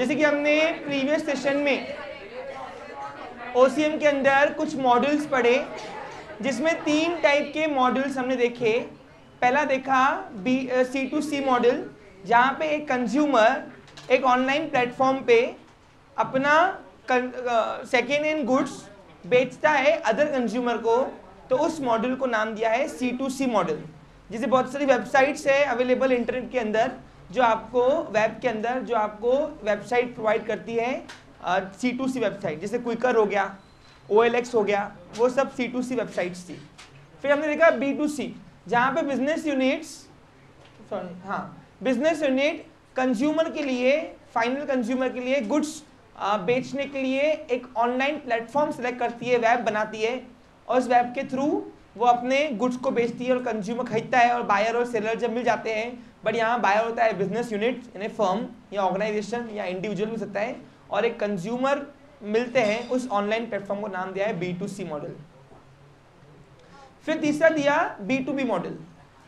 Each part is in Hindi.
जैसे कि हमने प्रीवियस सेशन में ओसीएम के अंदर कुछ मॉडल्स पढ़े, जिसमें तीन टाइप के मॉडल्स हमने देखे। पहला देखा B C to C model जहाँ पे एक कंज्यूमर एक ऑनलाइन प्लेटफॉर्म पे अपना सेकेंड हैंड गुड्स बेचता है अदर कंज्यूमर को तो उस मॉडल को नाम दिया है सी टू सी मॉडल जिसे बहुत सारी वेबसाइट्स है अवेलेबल इंटरनेट के अंदर। जो आपको वेब के अंदर, जो आपको वेबसाइट प्रोवाइड करती है सी टू सी वेबसाइट जैसे क्विकर हो गया ओ एल एक्स हो गया, वो सब सी टू सी वेबसाइट्स थी। फिर हमने देखा बी टू सी जहाँ पे बिज़नेस यूनिट्स सॉरी हाँ बिज़नेस यूनिट कंज्यूमर के लिए फाइनल कंज्यूमर के लिए गुड्स बेचने के लिए एक ऑनलाइन प्लेटफॉर्म सेलेक्ट करती है वेब बनाती है, और उस वेब के थ्रू वो अपने गुड्स को बेचती है और कंज्यूमर खरीदता है और बायर और सेलर जब मिल जाते हैं बट यहाँ बायर होता है बिज़नेस यूनिट यानी फर्म या ऑर्गेनाइजेशन या इंडिविजुअल हो सकता है, और एक कंज्यूमर मिलते हैं उस ऑनलाइन प्लेटफॉर्म को नाम दिया है बी टू सी मॉडल फिर तीसरा दिया बी टू बी मॉडल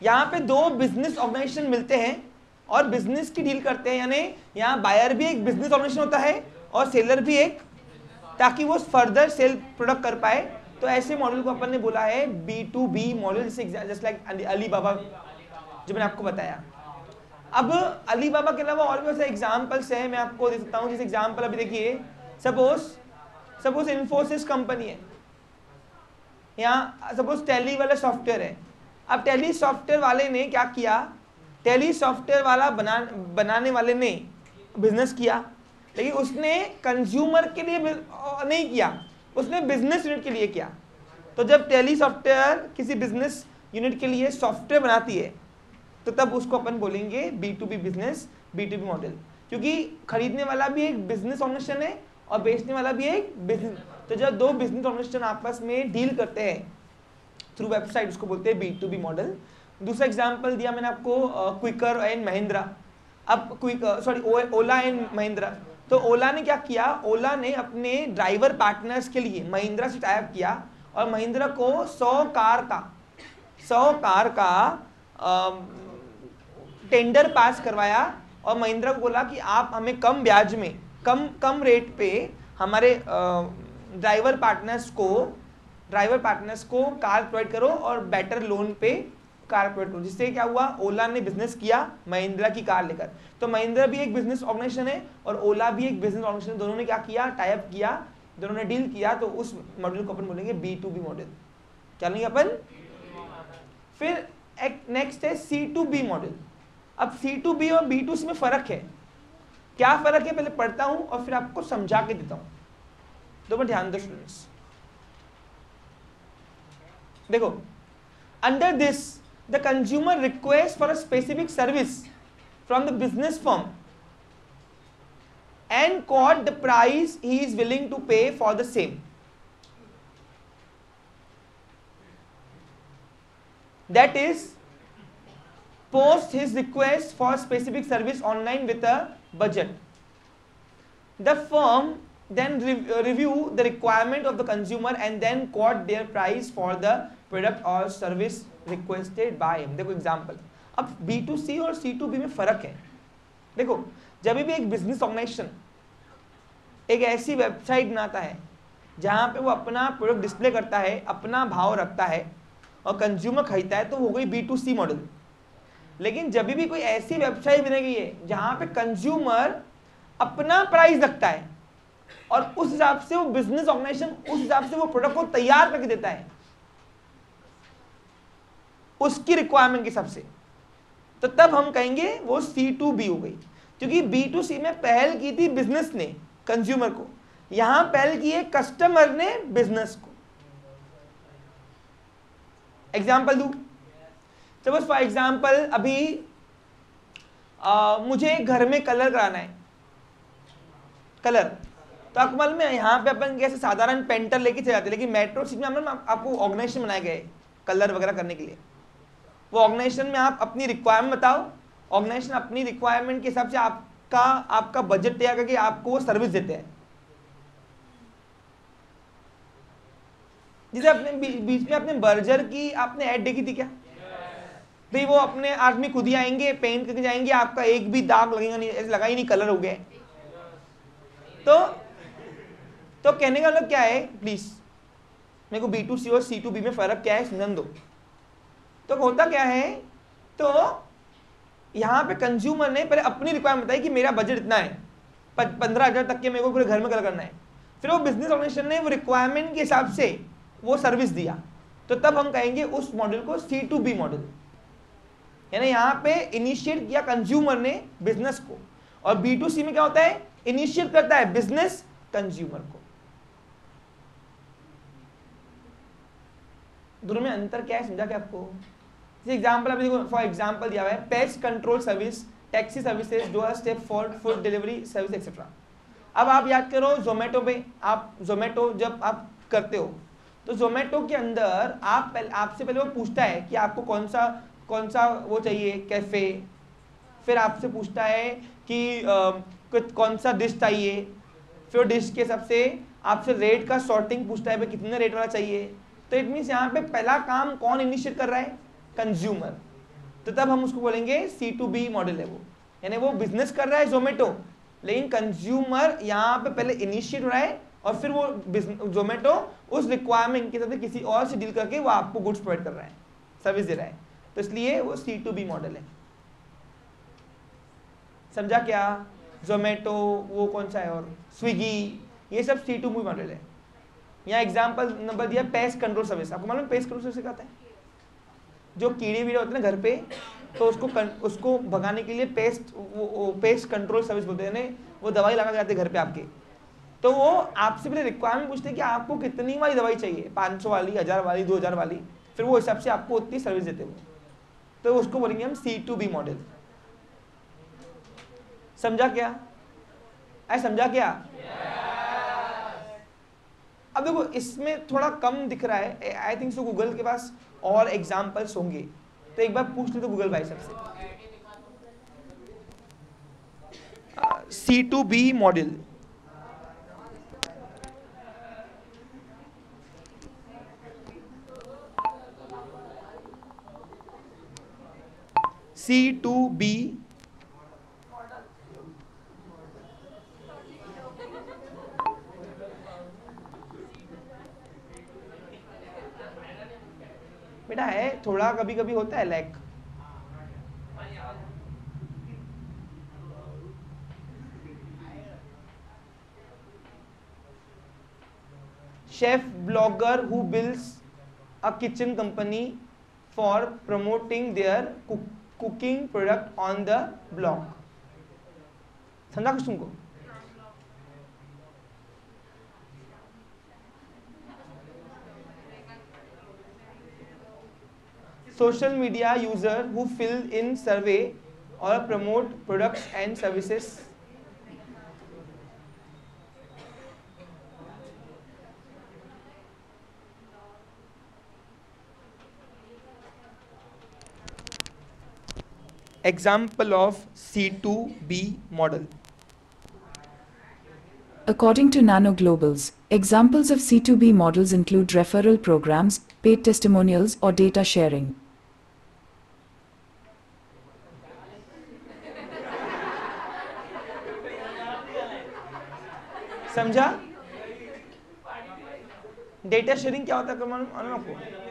यहाँ पे दो बिज़नेस ऑर्गेनाइजेशन मिलते हैं, और बिज़नेस की डील करते हैं, यानी यहाँ बायर भी एक बिज़नेस ऑर्गेनाइजेशन होता है, और सेलर भी एक, ताकि वो फर्दर सेल प्रोडक्ट कर पाए। तो ऐसे मॉडल को अपन ने बोला है बी टू बी मॉडल जैसे जस्ट लाइक अली बाबा जो मैंने आपको बताया। अब अली बाबा के अलावा और भी ऐसे एग्जाम्पल्स हैं, मैं आपको दे सकता हूँ। जैसे एग्ज़ाम्पल अभी देखिए सपोज़ सपोज़ इन्फोसिस कंपनी है। यहाँ सपोज़ टेली वाला सॉफ्टवेयर है। अब टेली सॉफ्टवेयर वाले ने क्या किया? टेली सॉफ्टवेयर वाला बना, बनाने वाले ने बिज़नेस किया। लेकिन उसने कंज्यूमर के लिए नहीं किया। उसने बिज़नेस यूनिट के लिए किया। तो जब टेली सॉफ्टवेयर किसी बिज़नेस यूनिट के लिए सॉफ्टवेयर बनाती है तो तब उसको अपन बोलेंगे B to B business B to B model क्योंकि खरीदने वाला भी एक बिज़नेस ऑर्गेनाइजेशन है और बेचने वाला भी एक बिज़नेस तो जब दो बिज़नेस ऑर्गेनाइजेशन आपस में डील करते हैं थ्रू वेबसाइट उसको बोलते हैं बी टू बी मॉडल दूसरा एग्ज़ाम्पल दिया मैंने आपको क्विकर एंड महिंद्रा अब quick sorry Ola and Mahindra तो ओला ने क्या किया? ओला ने अपने ड्राइवर पार्टनर्स के लिए महिंद्रा से टाइप किया और महिंद्रा को सौ कार का, सौ कार का टेंडर पास करवाया और महिंद्रा को बोला कि आप हमें कम ब्याज में, कम कम रेट पे हमारे ड्राइवर पार्टनर्स को ड्राइवर पार्टनर्स को कार प्रोवाइड करो और बेटर लोन पे कार प्रोवाइड करो। जिससे क्या हुआ ओला ने बिज़नेस किया महिंद्रा की कार लेकर। तो महिंद्रा भी एक बिज़नेस ऑर्गेनाइजेशन है और ओला भी एक बिज़नेस ऑर्गेनाइजेशन दोनों ने क्या किया टाइप किया, दोनों ने डील किया तो उस मॉडल को अपन बोलेंगे बी टू बी मॉडल क्या लेंगे अपन? फिर नेक्स्ट है सी टू बी मॉडल अब सी टू बी और बी टू सी में फ़र्क है। क्या फ़र्क है? पहले पढ़ता हूँ और फिर आपको समझा के देता हूँ। दो बार ध्यान दो स्टूडेंट्स देखो under this the consumer request for a specific service from the business form and quote the price he is willing to pay for the same that is post his request for specific service online with a budget. The firm then re uh, review the requirement of the consumer and then quote their price for the product or service requested by him. देखो example. अब B2C और C2B में फ़र्क है देखो जब भी एक बिज़नेस ऑर्गेनाइजेशन एक ऐसी वेबसाइट बनाता है जहाँ पे वो अपना प्रोडक्ट डिस्प्ले करता है अपना भाव रखता है और कंज्यूमर खरीदता है तो हो गई बी टू सी मॉडल लेकिन जब भी कोई ऐसी वेबसाइट बने गई है जहाँ पे कंज्यूमर अपना प्राइस रखता है, और उस हिसाब से वो बिज़नेस ऑर्गेनाइजेशन उस हिसाब से वो प्रोडक्ट को तैयार करके देता है, उसकी रिक्वायरमेंट के हिसाब से तो तब हम कहेंगे वो सी टू बी हो गई। क्योंकि बी टू सी में पहल की थी बिज़नेस ने कंज्यूमर को। यहाँ पहल की है कस्टमर ने बिज़नेस को। एग्ज़ाम्पल दू? सपोज़ फॉर एग्ज़ाम्पल अभी आ, मुझे घर में कलर कराना है। कलर। तो अकमल में यहाँ पे अपन कैसे साधारण पेंटर लेके चले जाते लेकिन मेट्रो सिटी में आपको ऑर्गेनाइजेशन बनाए गए कलर वगैरह करने के लिए। वो ऑर्गेनाइजेशन में आप अपनी रिक्वायरमेंट बताओ। ऑर्गेनाइजेशन अपनी रिक्वायरमेंट के हिसाब से आपका आपका बजट तैयार करके आपको वो सर्विस देते हैं। जैसे अपने बीच में अपने बर्जर की आपने ऐड देखी थी क्या? भाई वो अपने आदमी खुद ही आएँगे पेंट करके जाएँगे, आपका एक भी दाग लगेगा नहीं, ऐसे लगा ही नहीं कलर हो गया तो तो कहने का मतलब क्या है? प्लीज़ मेरे को बी टू सी और सी टू बी में फ़र्क क्या है? समझन दो। तो होता क्या है? तो यहाँ पे कंज्यूमर ने पहले अपनी रिक्वायरमेंट बताई कि मेरा बजट इतना है। पंद्रह हज़ार तक के मेरे को पूरे घर में कलर करना है। फिर वो बिज़नेस ऑर्गेनाइजेशन ने वो रिक्वायरमेंट के हिसाब से वो सर्विस दिया। तो तब हम कहेंगे उस मॉडल को सी टू बी मॉडल यानी यहाँ पे इनिशिएट किया कंज्यूमर ने बिज़नेस को। और बी टू सी में क्या होता है? इनिशिएट करता है बिज़नेस कंज्यूमर को। दोनों में अंतर क्या है? समझा क्या आपको? एग्ज़ाम्पल अभी देखो फॉर एग्ज़ाम्पल दिया हुआ है pest control service taxi services doorstep for food delivery service etcetera अब आप याद करो जोमेटो पे, आप जोमेटो जब आप करते हो तो जोमेटो के अंदर आप आपसे पहले वो पूछता है कि आपको कौन सा कौन सा वो चाहिए? कैफ़े। फिर आपसे पूछता है कि कौन सा डिश चाहिए? फिर डिश के हिसाब से आपसे रेट का शॉर्टिंग पूछता है, भाई, कितने रेट वाला चाहिए? तो इट मीन्स यहाँ पे पहला काम कौन इनिशिएट कर रहा है? कंज्यूमर तो तब हम उसको बोलेंगे सी टू बी मॉडल है वो। यानी वो बिज़नेस कर रहा है जोमेटो लेकिन कंज्यूमर यहाँ पे पहले इनिशिएट हो रहा है और फिर वो जोमेटो उस रिक्वायरमेंट के साथ किसी और से डील करके वो आपको गुड्स प्रोवाइड कर रहा है। सर्विस दे रहा है। तो इसलिए वो सी टू बी मॉडल है। समझा क्या? जोमेटो वो कौन सा है और स्विगी ये सब सी टू बी मॉडल है। यहाँ एग्ज़ाम्पल नंबर दिया पेस्ट कंट्रोल सर्विस आपको मालूम पेस्ट कंट्रोल सर्विस कहता है? जो कीड़े वीड़े होते हैं घर पे तो उसको कन, उसको भगाने के लिए पेस्ट वो, वो पेस्ट कंट्रोल सर्विस बोलते हैं। वो दवाई लगा जाते हैं घर पे आपके। तो वो आपसे पहले रिक्वायरमेंट पूछते हैं कि आपको कितनी वाली दवाई चाहिए? पाँच सौ वाली हज़ार वाली दो हज़ार वाली। फिर वो हिसाब से आपको उतनी सर्विस देते वो। तो उसको बोलेंगे हम सी टू बी मॉडल समझा क्या? ऐ समझा क्या? अब देखो इसमें थोड़ा कम दिख रहा है। आई थिंक सो गूगल के पास और एग्जाम्पल्स होंगे। तो एक बार पूछ ले तो गूगल भाई सबसे। C to B model C to B बेटा है, थोड़ा कभी कभी होता है like chef blogger who bills a kitchen company for promoting their cook cooking product on the blog समझा कुछ तुमको social media user who fill in survey और promote products and services example of C2B model. According to Nano Globals, examples of C2B models include referral programs, paid testimonials, or data sharing. समझा डेटा शेयरिंग क्या होता है मालूम आपको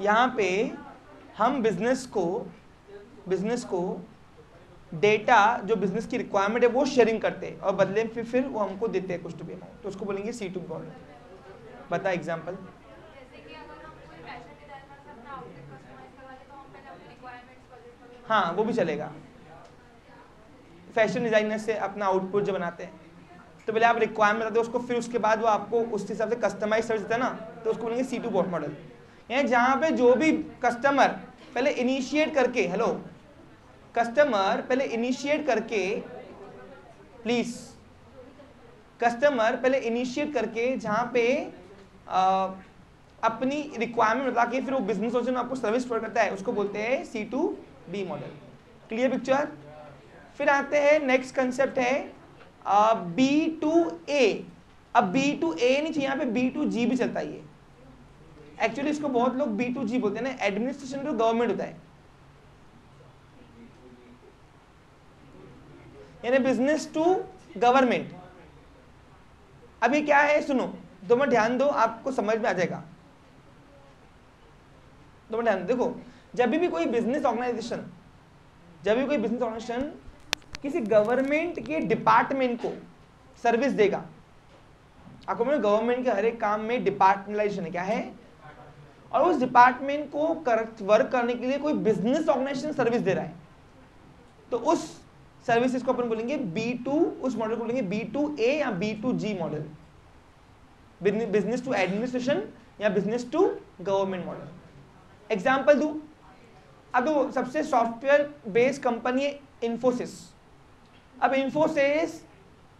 यहाँ पे हम बिज़नेस को बिज़नेस को डेटा जो बिज़नेस की रिक्वायरमेंट है वो शेयरिंग करते हैं और बदले में फिर फिर वो हमको देते हैं कुछ टू बी अमाउंट तो उसको बोलेंगे सी टू बॉन्ड बता एग्ज़ाम्पल हाँ। वो भी चलेगा. फ़ैशन डिज़ाइनर से अपना आउटपुट जो बनाते हैं. तो पहले आप रिक्वायरमेंट बताते हो उसको फिर उसके बाद वो आपको उस हिसाब से कस्टमाइज सर्विस देता है ना? तो उसको बोलेंगे सी टू बॉट मॉडल यानी जहाँ पे जो भी कस्टमर पहले इनिशिएट करके हेलो कस्टमर पहले इनिशिएट करके प्लीज़ कस्टमर पहले इनिशिएट करके जहाँ पे आ, अपनी रिक्वायरमेंट बता के फिर वो बिज़नेस आपको सर्विस प्रोवाइड करता है उसको बोलते हैं C to B model clear picture फिर आते हैं नेक्स्ट कंसेप्ट है बी टू ए अब बी टू ए नहीं चाहिए यहाँ पे बी टू जी भी चलता है एक्चुअली इसको बहुत लोग बी टू जी बोलते हैं ना एडमिनिस्ट्रेशन जो गवर्नमेंट होता है। यानी बिज़नेस टू गवर्नमेंट अभी क्या है, सुनो, दो मिनट ध्यान दो, आपको समझ में आ जाएगा। दो मिनट ध्यान देखो, जब भी कोई बिज़नेस ऑर्गेनाइजेशन जब भी कोई बिज़नेस ऑर्गेनाइजेशन किसी गवर्नमेंट के डिपार्टमेंट को सर्विस देगा, आपको मतलब गवर्नमेंट के हर एक काम में डिपार्टमेंटलाइजेशन क्या है? और उस डिपार्टमेंट को वर्क करने के लिए कोई बिज़नेस ऑर्गेनाइजेशन सर्विस दे रहा है। तो उस सर्विसेज़ को अपन बोलेंगे बी टू उस मॉडल को बोलेंगे बी टू ए या B to G model business to administration या business to government model example दू। अब सबसे सॉफ्टवेयर बेस्ड कंपनी है इंफोसिस अब इन्फोसिस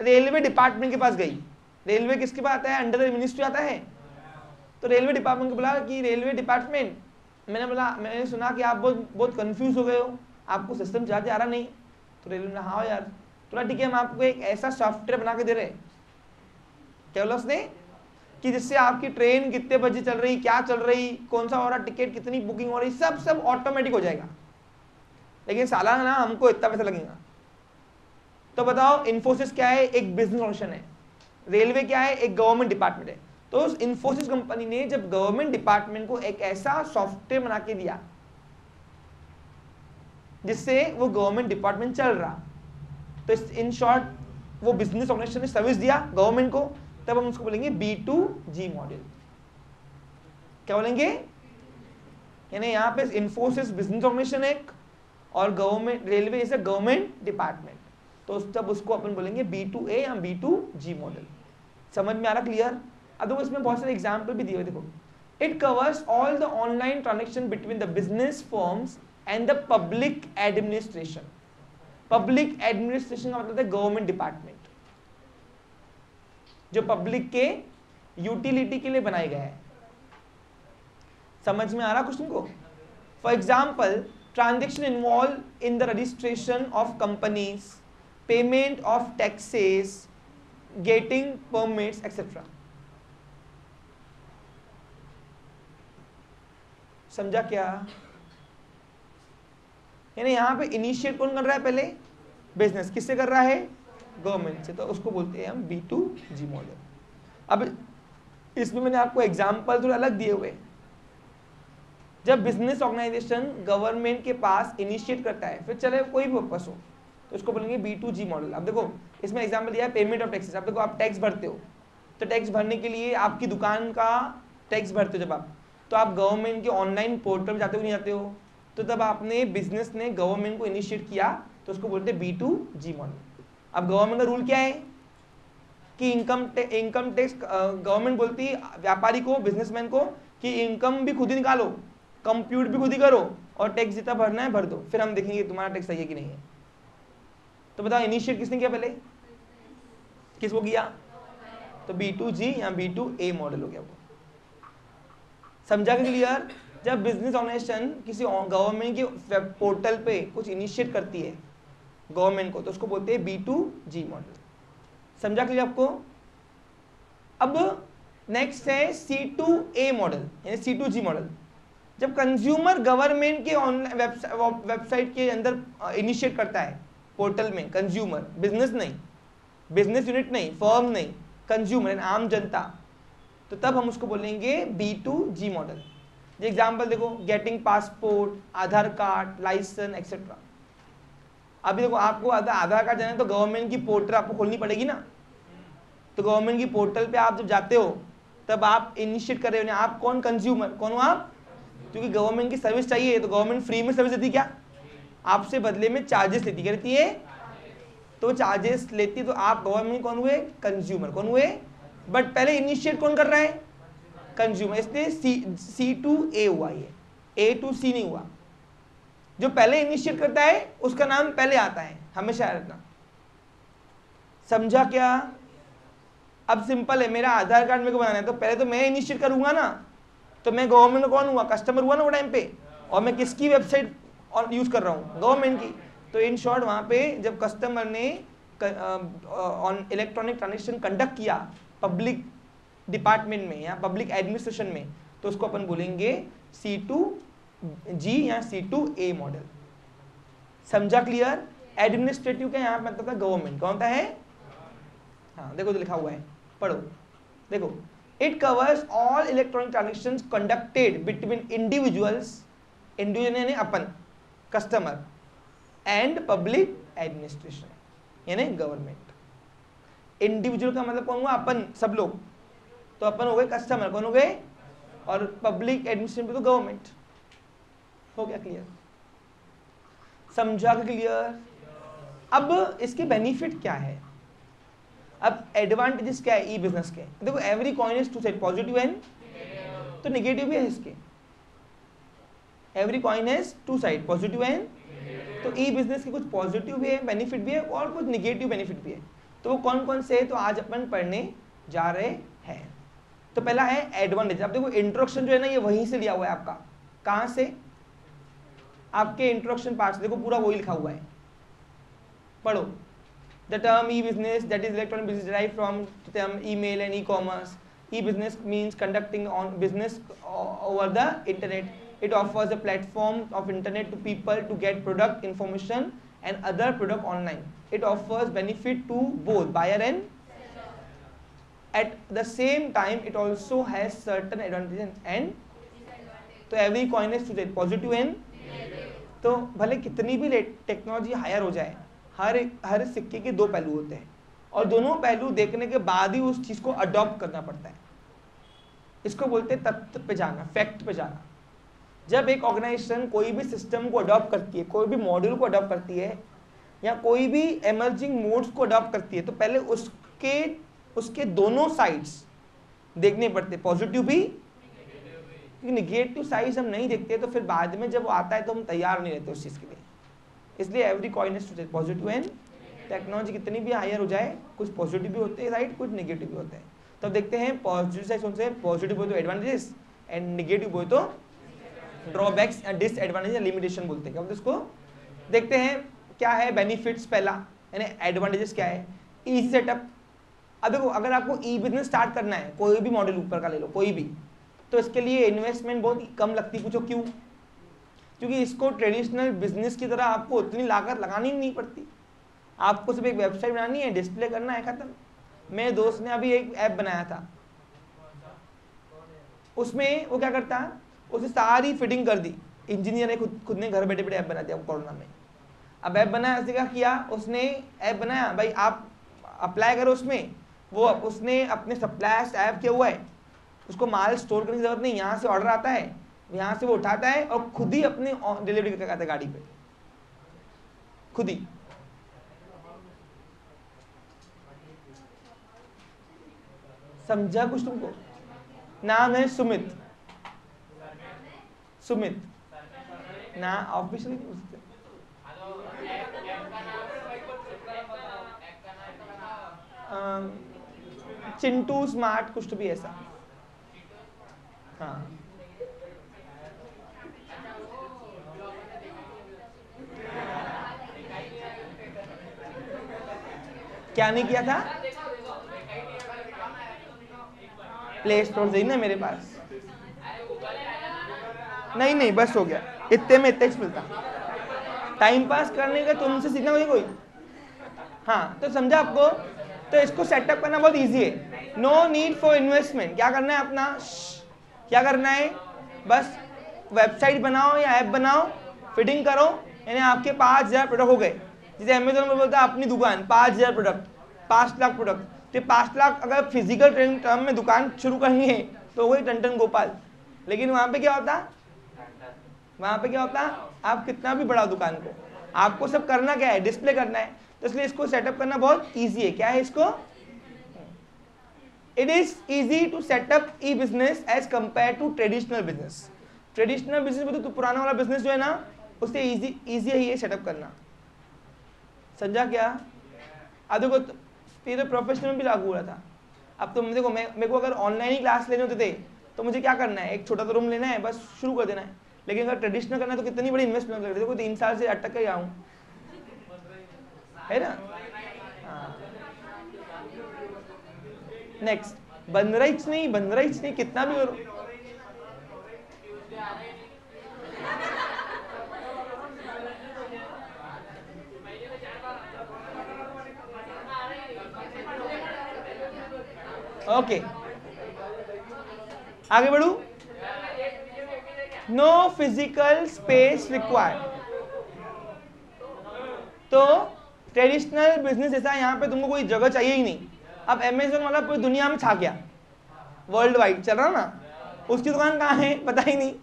रेलवे डिपार्टमेंट के पास गई। रेलवे किसके पास आता है? अंडर मिनिस्ट्री आता है। तो रेलवे डिपार्टमेंट को बोला कि रेलवे डिपार्टमेंट मैंने बोला, मैंने सुना कि आप बहुत बहुत कंफ्यूज हो गए हो, आपको सिस्टम चार्ज आ रहा नहीं। तो रेलवे ने हाँ यार तो ठीक है, हम आपको एक ऐसा सॉफ्टवेयर बना के दे रहे क्या बोला उसने? कि जिससे आपकी ट्रेन कितने बजे चल रही, क्या चल रही, कौन सा हो रहा टिकट कितनी बुकिंग हो रही, सब सब ऑटोमेटिक हो जाएगा। लेकिन सालाना ना, हमको इतना पैसा लगेगा। तो बताओ इन्फोसिस क्या है? एक बिज़नेस ऑर्गेनाइजेशन है। रेलवे क्या है? एक गवर्नमेंट डिपार्टमेंट है। तो उस इन्फोसिस कंपनी ने जब गवर्नमेंट डिपार्टमेंट को एक ऐसा सॉफ्टवेयर बना के दिया, जिससे वो गवर्नमेंट डिपार्टमेंट चल रहा तो इन शॉर्ट वो बिज़नेस ऑर्गेनाइजेशन ने सर्विस दिया गवर्नमेंट को, तब हम उसको बोलेंगे बी टू जी मॉडल क्या बोलेंगे? यानी यहाँ पे इन्फोसिस बिज़नेस ऑर्गेनाइजेशन एक, और government railway is government department तो तब उसको अपन बोलेंगे बी टू ए या बी टू जी मॉडल समझ में आ रहा क्लियर अब देखो इसमें बहुत सारे एग्ज़ाम्पल भी दिए हुए, देखो। It covers all the online transaction between the business forms and the public administration public administration का मतलब गवर्नमेंट डिपार्टमेंट जो पब्लिक के यूटिलिटी के लिए बनाए गए हैं। समझ में आ रहा कुछ तुमको for example transaction involve in the registration of companies payment of taxes getting permits etcetera समझा क्या? यानी यहाँ पे इनिशिएट कौन कर रहा है पहले? बिज़नेस किससे कर रहा है? गवर्नमेंट से। तो उसको बोलते हैं हम बी टू जी मॉडल अब इसमें मैंने आपको एग्ज़ाम्पल थोड़ा अलग दिए हुए जब बिज़नेस ऑर्गेनाइजेशन गवर्नमेंट के पास इनिशिएट करता है, फिर चले कोई भी पर्पस हो तो उसको बोलेंगे बी टू जी मॉडल अब देखो, इसमें एग्ज़ाम्पल दिया है पेमेंट ऑफ़ टैक्सेस अब देखो, आप टैक्स भरते हो तो टैक्स भरने के लिए आपकी दुकान का टैक्स भरते हो जब आप। तो आप गवर्नमेंट के ऑनलाइन पोर्टल में जाते हो, नहीं जाते हो? तो तब आपने बिज़नेस ने गवर्नमेंट को इनिशिएट किया तो उसको बोलते हैं बी टू जी मॉडल अब गवर्नमेंट का रूल क्या है? कि इनकम इनकम टैक्स गवर्नमेंट बोलती है, व्यापारी को बिजनेसमैन को, कि इनकम भी खुद ही निकालो कंप्यूट भी खुद ही करो, और टैक्स जितना भरना है, भर दो। फिर हम देखेंगे तुम्हारा टैक्स सही है कि नहीं है। तो बताओ इनिशिएट किसने किया पहले? किसको किया? तो बी टू जी या बी टू ए मॉडल हो गया वो। समझा के क्लियर जब बिज़नेस ऑर्गेनाइजेशन किसी गवर्नमेंट के पोर्टल पे कुछ इनिशिएट करती है गवर्नमेंट को तो उसको बोलते हैं बी टू जी मॉडल समझा क्लियर आपको? अब नेक्स्ट है सी टू ए मॉडल यानी सी टू जी मॉडल जब कंज्यूमर गवर्नमेंट के ऑनलाइन वेबसाइट के अंदर इनिशिएट करता है पोर्टल में कंज्यूमर बिज़नेस नहीं बिज़नेस यूनिट नहीं फर्म नहीं कंज्यूमर आम जनता तो तब हम उसको बोलेंगे B to G model example देखो getting passport Aadhaar card licence etcetera अभी देखो, आपको आधार कार्ड जाना तो गवर्नमेंट की पोर्टल आपको खोलनी पड़ेगी ना? तो गवर्नमेंट की पोर्टल पे आप जब जाते हो, तब आप इनिशिएट कर रहे हो आप कौन कंज्यूमर कौन हो आप? क्योंकि गवर्नमेंट की सर्विस चाहिए तो गवर्नमेंट फ्री में सर्विस देती क्या? आपसे बदले में चार्जेस लेती क्या रहती है तो चार्जेस लेती तो आप गवर्नमेंट कौन हुए? कंज्यूमर कौन हुए? बट पहले इनिशिएट कौन कर रहा है? कंज्यूमर इसलिए सी टू ए हुआ ये। ए टू सी नहीं हुआ। जो पहले इनिशिएट करता है, उसका नाम पहले आता है। हमेशा रखना। समझा क्या? अब सिंपल है, मेरा आधार कार्ड मेरे को बनाना है। तो पहले तो मैं इनिशिएट करूँगा ना। तो मैं गवर्नमेंट कौन हुआ? कस्टमर हुआ ना वो टाइम पे। और मैं किसकी वेबसाइट और यूज़ कर रहा हूँ? गवर्नमेंट की। तो इन शॉर्ट वहाँ पे जब कस्टमर ने ऑन इलेक्ट्रॉनिक ट्रांजेक्शन कंडक्ट किया पब्लिक डिपार्टमेंट में या पब्लिक एडमिनिस्ट्रेशन में तो उसको अपन बोलेंगे सी टू जी या सी टू ए मॉडल समझा क्लियर एडमिनिस्ट्रेटिव का यहाँ मतलब था गवर्नमेंट कौन सा है? हाँ देखो तो लिखा हुआ है. पढ़ो. देखो. It covers all electronic transaction conducted between individuals individual यानी अपन कस्टमर एंड पब्लिक एडमिनिस्ट्रेशन यानी गवर्नमेंट इंडिविजुअल का मतलब कौन हुआ? अपन, सब लोग। तो अपन हो गए कस्टमर कौन हो गए? और पब्लिक एडमिनिस्ट्रेशन तो गवर्नमेंट हो गया क्लियर समझा क्लियर अब इसके बेनिफिट क्या है? अब एडवांटेजेस क्या है ई बिज़नेस के? देखो every coin is two side positive and तो नेगेटिव भी है इसके। Every coin has two side positive and तो ई बिज़नेस के कुछ पॉजिटिव भी है बेनिफिट भी है और कुछ निगेटिव बेनिफिट भी है। तो वो कौन कौन से है? तो आज अपन पढ़ने जा रहे हैं। तो पहला है एडवांटेज अब देखो इंट्रोडक्शन जो है ना, ये वहीं से लिया हुआ है आपका। कहाँ से? आपके इंट्रोडक्शन पार्ट देखो, पूरा वही लिखा हुआ है। पढ़ो। The term E business that is electronic business derive from term email and E commerce E business means conducting on business over the internet it offers a platform of internet to people to get product information and other product online it offers benefit to both buyer and at the same time it also has certain advantages and तो every coin is to positive and तो भले कितनी भी टेक्नोलॉजी हायर हो जाए हर हर सिक्के के दो पहलू होते हैं और दोनों पहलू देखने के बाद ही उस चीज़ को अडॉप्ट करना पड़ता है इसको बोलते हैं तथ्य पे जाना फैक्ट पे जाना जब एक ऑर्गेनाइजेशन कोई भी सिस्टम को अडॉप्ट करती है, कोई भी मॉड्यूल को अडॉप्ट करती है, या कोई भी एमर्जिंग मोड्स को अडॉप्ट करती है तो पहले उसके उसके दोनों साइड्स देखने पड़ते पॉजिटिव भी निगेटिव साइड्स हम नहीं देखते तो फिर बाद में जब वो आता है तो हम तैयार नहीं रहते उस चीज़ के लिए। इसलिए every coin is positive and technology कितनी भी हायर हो जाए, कुछ पॉजिटिव भी होते हैं साइड कुछ निगेटिव भी होते हैं। तो देखते हैं पॉजिटिव साइड से पॉजिटिव हो तो एडवांटेजेस एंड निगेटिव हो तो ड्रॉबैक्स डिसएडवांटेज लिमिटेशन बोलते हैं। इसको देखते हैं, क्या है बेनिफिट्स पहला? यानी एडवांटेजेस क्या है? इजी सेटअप अब देखो, अगर आपको ई बिज़नेस स्टार्ट करना है, कोई भी मॉडल ऊपर का ले लो, कोई भी तो इसके लिए इन्वेस्टमेंट बहुत कम लगती पूछो क्यों? क्योंकि इसको ट्रेडिशनल बिज़नेस की तरह आपको उतनी लागत लगानी नहीं पड़ती। आपको सिर्फ़ एक वेबसाइट बनानी है डिस्प्ले करना है, खत्म। मेरे दोस्त ने अभी एक ऐप बनाया था। उसमें वो क्या करता? है उसने सारी फिटिंग कर दी। इंजीनियर ने खुद खुद ने घर बैठे बैठे ऐप बना दिया कोरोना में। अब ऐप बनाया ऐसे क्या किया? उसने ऐप बनाया, भाई आप अप्लाई करो उसमें। वो उसने अपने सप्लायर्स ऐप किया हुआ है। उसको माल स्टोर करने की ज़रूरत नहीं, यहाँ से ऑर्डर आता है, यहाँ से वो उठाता है और खुद ही अपने डिलीवरी करके आता है गाड़ी पे। खुद ही। समझा कुछ तुमको? नाम है सुमित। सुमित। ना ऑफिशियली नहीं पूछते चिंटू स्मार्ट कुछ तो भी ऐसा। हाँ। क्या नहीं किया था? प्ले स्टोर से ही ना मेरे पास। नहीं नहीं, बस हो गया। इतने में इतने मिलता। टाइम पास करने का तुमसे सीखना कोई कोई। हाँ तो समझा आपको? तो इसको सेटअप करना बहुत इजी है। नो नीड फॉर इन्वेस्टमेंट क्या करना है अपना? क्या करना है? बस वेबसाइट बनाओ या ऐप बनाओ। फिटिंग करो। यानी आपके पाँच हज़ार प्रोडक्ट हो गए। जैसे अमेजोन में बोलता है, अपनी दुकान, पाँच हज़ार प्रोडक्ट पाँच लाख प्रोडक्ट तो पाँच लाख अगर फ़िज़िकल ट्रेनिंग टर्म में दुकान शुरू करनी है तो वही टन गोपाल। लेकिन वहाँ पे क्या होता? वहाँ पे क्या होता है? आप कितना भी बड़ा दुकान को, आपको सब करना क्या है? डिस्प्ले करना है। तो इसलिए इसको सेटअप करना बहुत ईजी है। क्या है इसको? It is easy to set up E business as compare to traditional business traditional business में तो पुराना वाला बिज़नेस जो है ना, उससे इजी इजी ही सेटअप करना। समझा क्या? अब देखो ये तो प्रोफेशनल में भी लागू हो रहा था। अब तो देखो, मैं, मेरे को अगर ऑनलाइन ही क्लास लेने होते थे तो मुझे क्या करना है? एक छोटा सा रूम लेना है, बस शुरू कर देना है। लेकिन अगर ट्रेडिशनल करना तो कितनी बड़ी इन्वेस्टमेंट कर देखो तीन साल से अटक के आऊँ। है ना? हाँ। नेक्स्ट बंदराइच नहीं बंदराइच नहीं, कितना भी ओके okay. आगे बढ़ू। नो फ़िज़िकल स्पेस रिक्वायर्ड तो ट्रेडिशनल बिज़नेस ऐसा यहाँ पे तुमको कोई जगह चाहिए ही नहीं। अब अमेजोन वाला पूरी दुनिया में छा गया। वर्ल्ड वाइड चल रहा ना? उसकी दुकान कहाँ है? पता ही नहीं।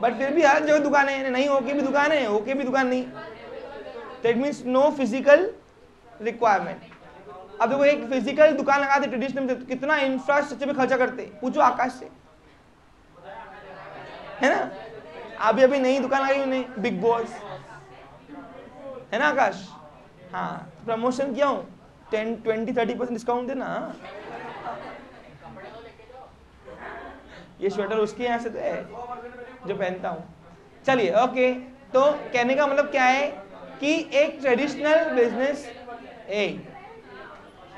बट फिर भी हर जगह दुकान है। नहीं होके भी दुकान है होके भी दुकान नहीं। It means no physical requirement अब देखो, एक फ़िज़िकल दुकान लगाते ट्रेडिशनल कितना इंफ्रास्ट्रक्चर पे खर्चा करते पूछो आकाश से। है ना? अभी अभी नई दुकान आई उन्हें बिग बॉस है ना, आकाश? हाँ प्रमोशन किया हूँ। Ten, twenty, thirty percent discount देना ये स्वेटर उसके यहाँ से तो है, जो पहनता हूँ। चलिए ओके तो कहने का मतलब क्या है कि एक ट्रेडिशनल बिज़नेस ए,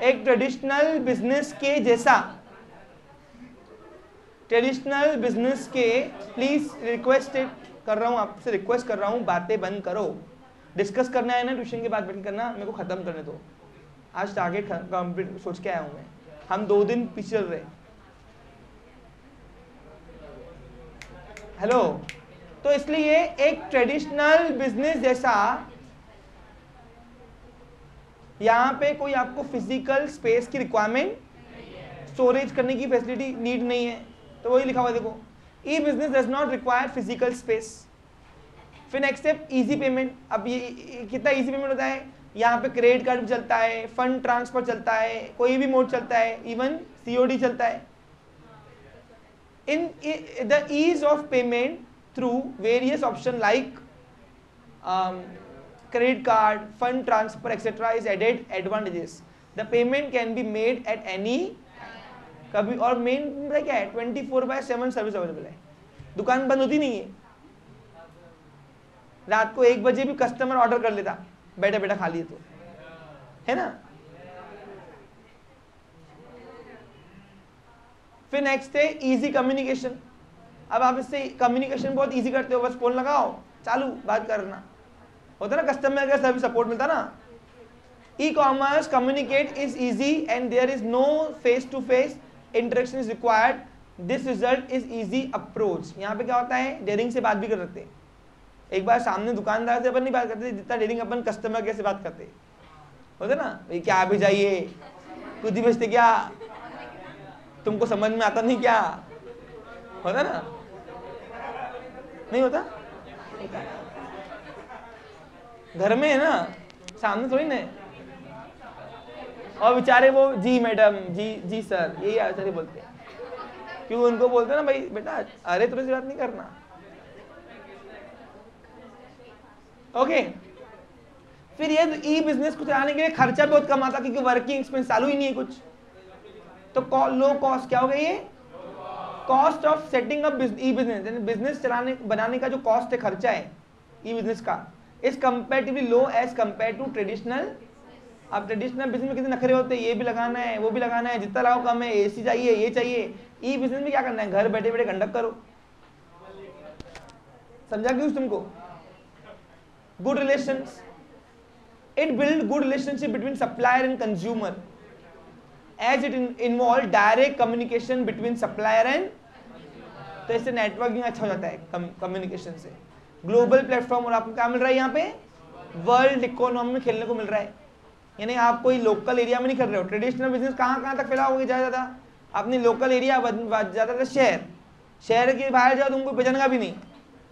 एक ट्रेडिशनल बिज़नेस के जैसा ट्रेडिशनल बिज़नेस के प्लीज़ रिक्वेस्टेड कर रहा हूँ आपसे रिक्वेस्ट कर रहा हूँ, बातें बंद करो। डिस्कस करना है ना ट्यूशन के बाद बैठ करना, मेरे को ख़त्म करने दो। आज टारगेट कंप्लीट सोच के आया हूँ मैं। हम दो दिन पीछे रहे हेलो तो इसलिए एक ट्रेडिशनल बिज़नेस जैसा यहाँ पे कोई आपको फ़िज़िकल स्पेस की रिक्वायरमेंट स्टोरेज करने की फैसिलिटी नीड नहीं है। तो वही लिखा हुआ देखो। E business does not require physical space फिर नेक्स्ट स्टेप ईजी पेमेंट अब ये कितना ईजी पेमेंट होता है? यहाँ पे क्रेडिट कार्ड भी चलता है फंड ट्रांसफ़र चलता है, कोई भी मोड चलता है इवन सीओडी चलता है। In the ease of payment through various option like credit card fund transfer etcetera is added advantages the payment can be made at any कभी और मेन क्या है? Twenty four by seven service available है। दुकान बंद होती नहीं है। रात को एक बजे भी कस्टमर ऑर्डर कर लेता। बैठा बैठा खा लिए तो। है ना? फिर नेक्स्ट है इजी कम्युनिकेशन अब आप इससे कम्युनिकेशन बहुत इजी करते हो। बस फ़ोन लगाओ, चालू, बात करना। होता ना कस्टमर का सर्विस सपोर्ट मिलता ना? E commerce communicate is easy and there is no face to face interaction is required, this result is easy approach. यहाँ पे क्या होता है? डेरिंग से बात भी कर सकते हैं। एक बार सामने दुकानदार से अपन नहीं बात करते, जितना डेरिंग अपन कस्टमर कैसे बात करते। होते ना? भाई क्या भी चाहिए? कुछ ही बेचते क्या? तुमको समझ में आता नहीं क्या? होता ना? नहीं होता? घर में है ना? सामने थोड़ी ना और बेचारे वो, जी मैडम, जी जी सर, यही आचार्य बोलते हैं। क्यों उनको बोलते ना, भाई, बेटा, अरे तुझे बात नहीं करना। ओके फिर ये ई बिज़नेस को चलाने के लिए खर्चा बहुत कम आता, क्योंकि वर्किंग एक्सपेंस चालू ही नहीं है कुछ। तो लो कॉस्ट क्या हो गई ये? Cost of setting up e business business चलाने, बनाने का जो कॉस्ट है, खर्चा है ई बिज़नेस का is comparatively low as compare to traditional अब ट्रेडिशनल बिज़नेस में कितने नखरे होते हैं, ये भी लगाना है, वो भी लगाना है, जितना लगाओ कम है एसी चाहिए, ये चाहिए। ई बिज़नेस में क्या करना है? घर बैठे बैठे कंडक्ट करो। समझा क्यों तुमको? Good relation it build good relationship between supplier and consumer as it involve direct communication between supplier and तो इससे नेटवर्किंग अच्छा हो जाता है कम्युनिकेशन से। ग्लोबल प्लेटफॉर्म और आपको क्या मिल रहा है यहाँ पे? वर्ल्ड इकोनॉमी में खेलने को मिल रहा है। यानी आप कोई लोकल एरिया में नहीं कर रहे हो। ट्रेडिशनल बिज़नेस कहाँ कहाँ तक फैला होगा ज़्यादा ज़्यादा? अपनी लोकल एरिया ज़्यादातर शहर। शहर के बाहर जाओ, तुमको पहचानेगा भी नहीं।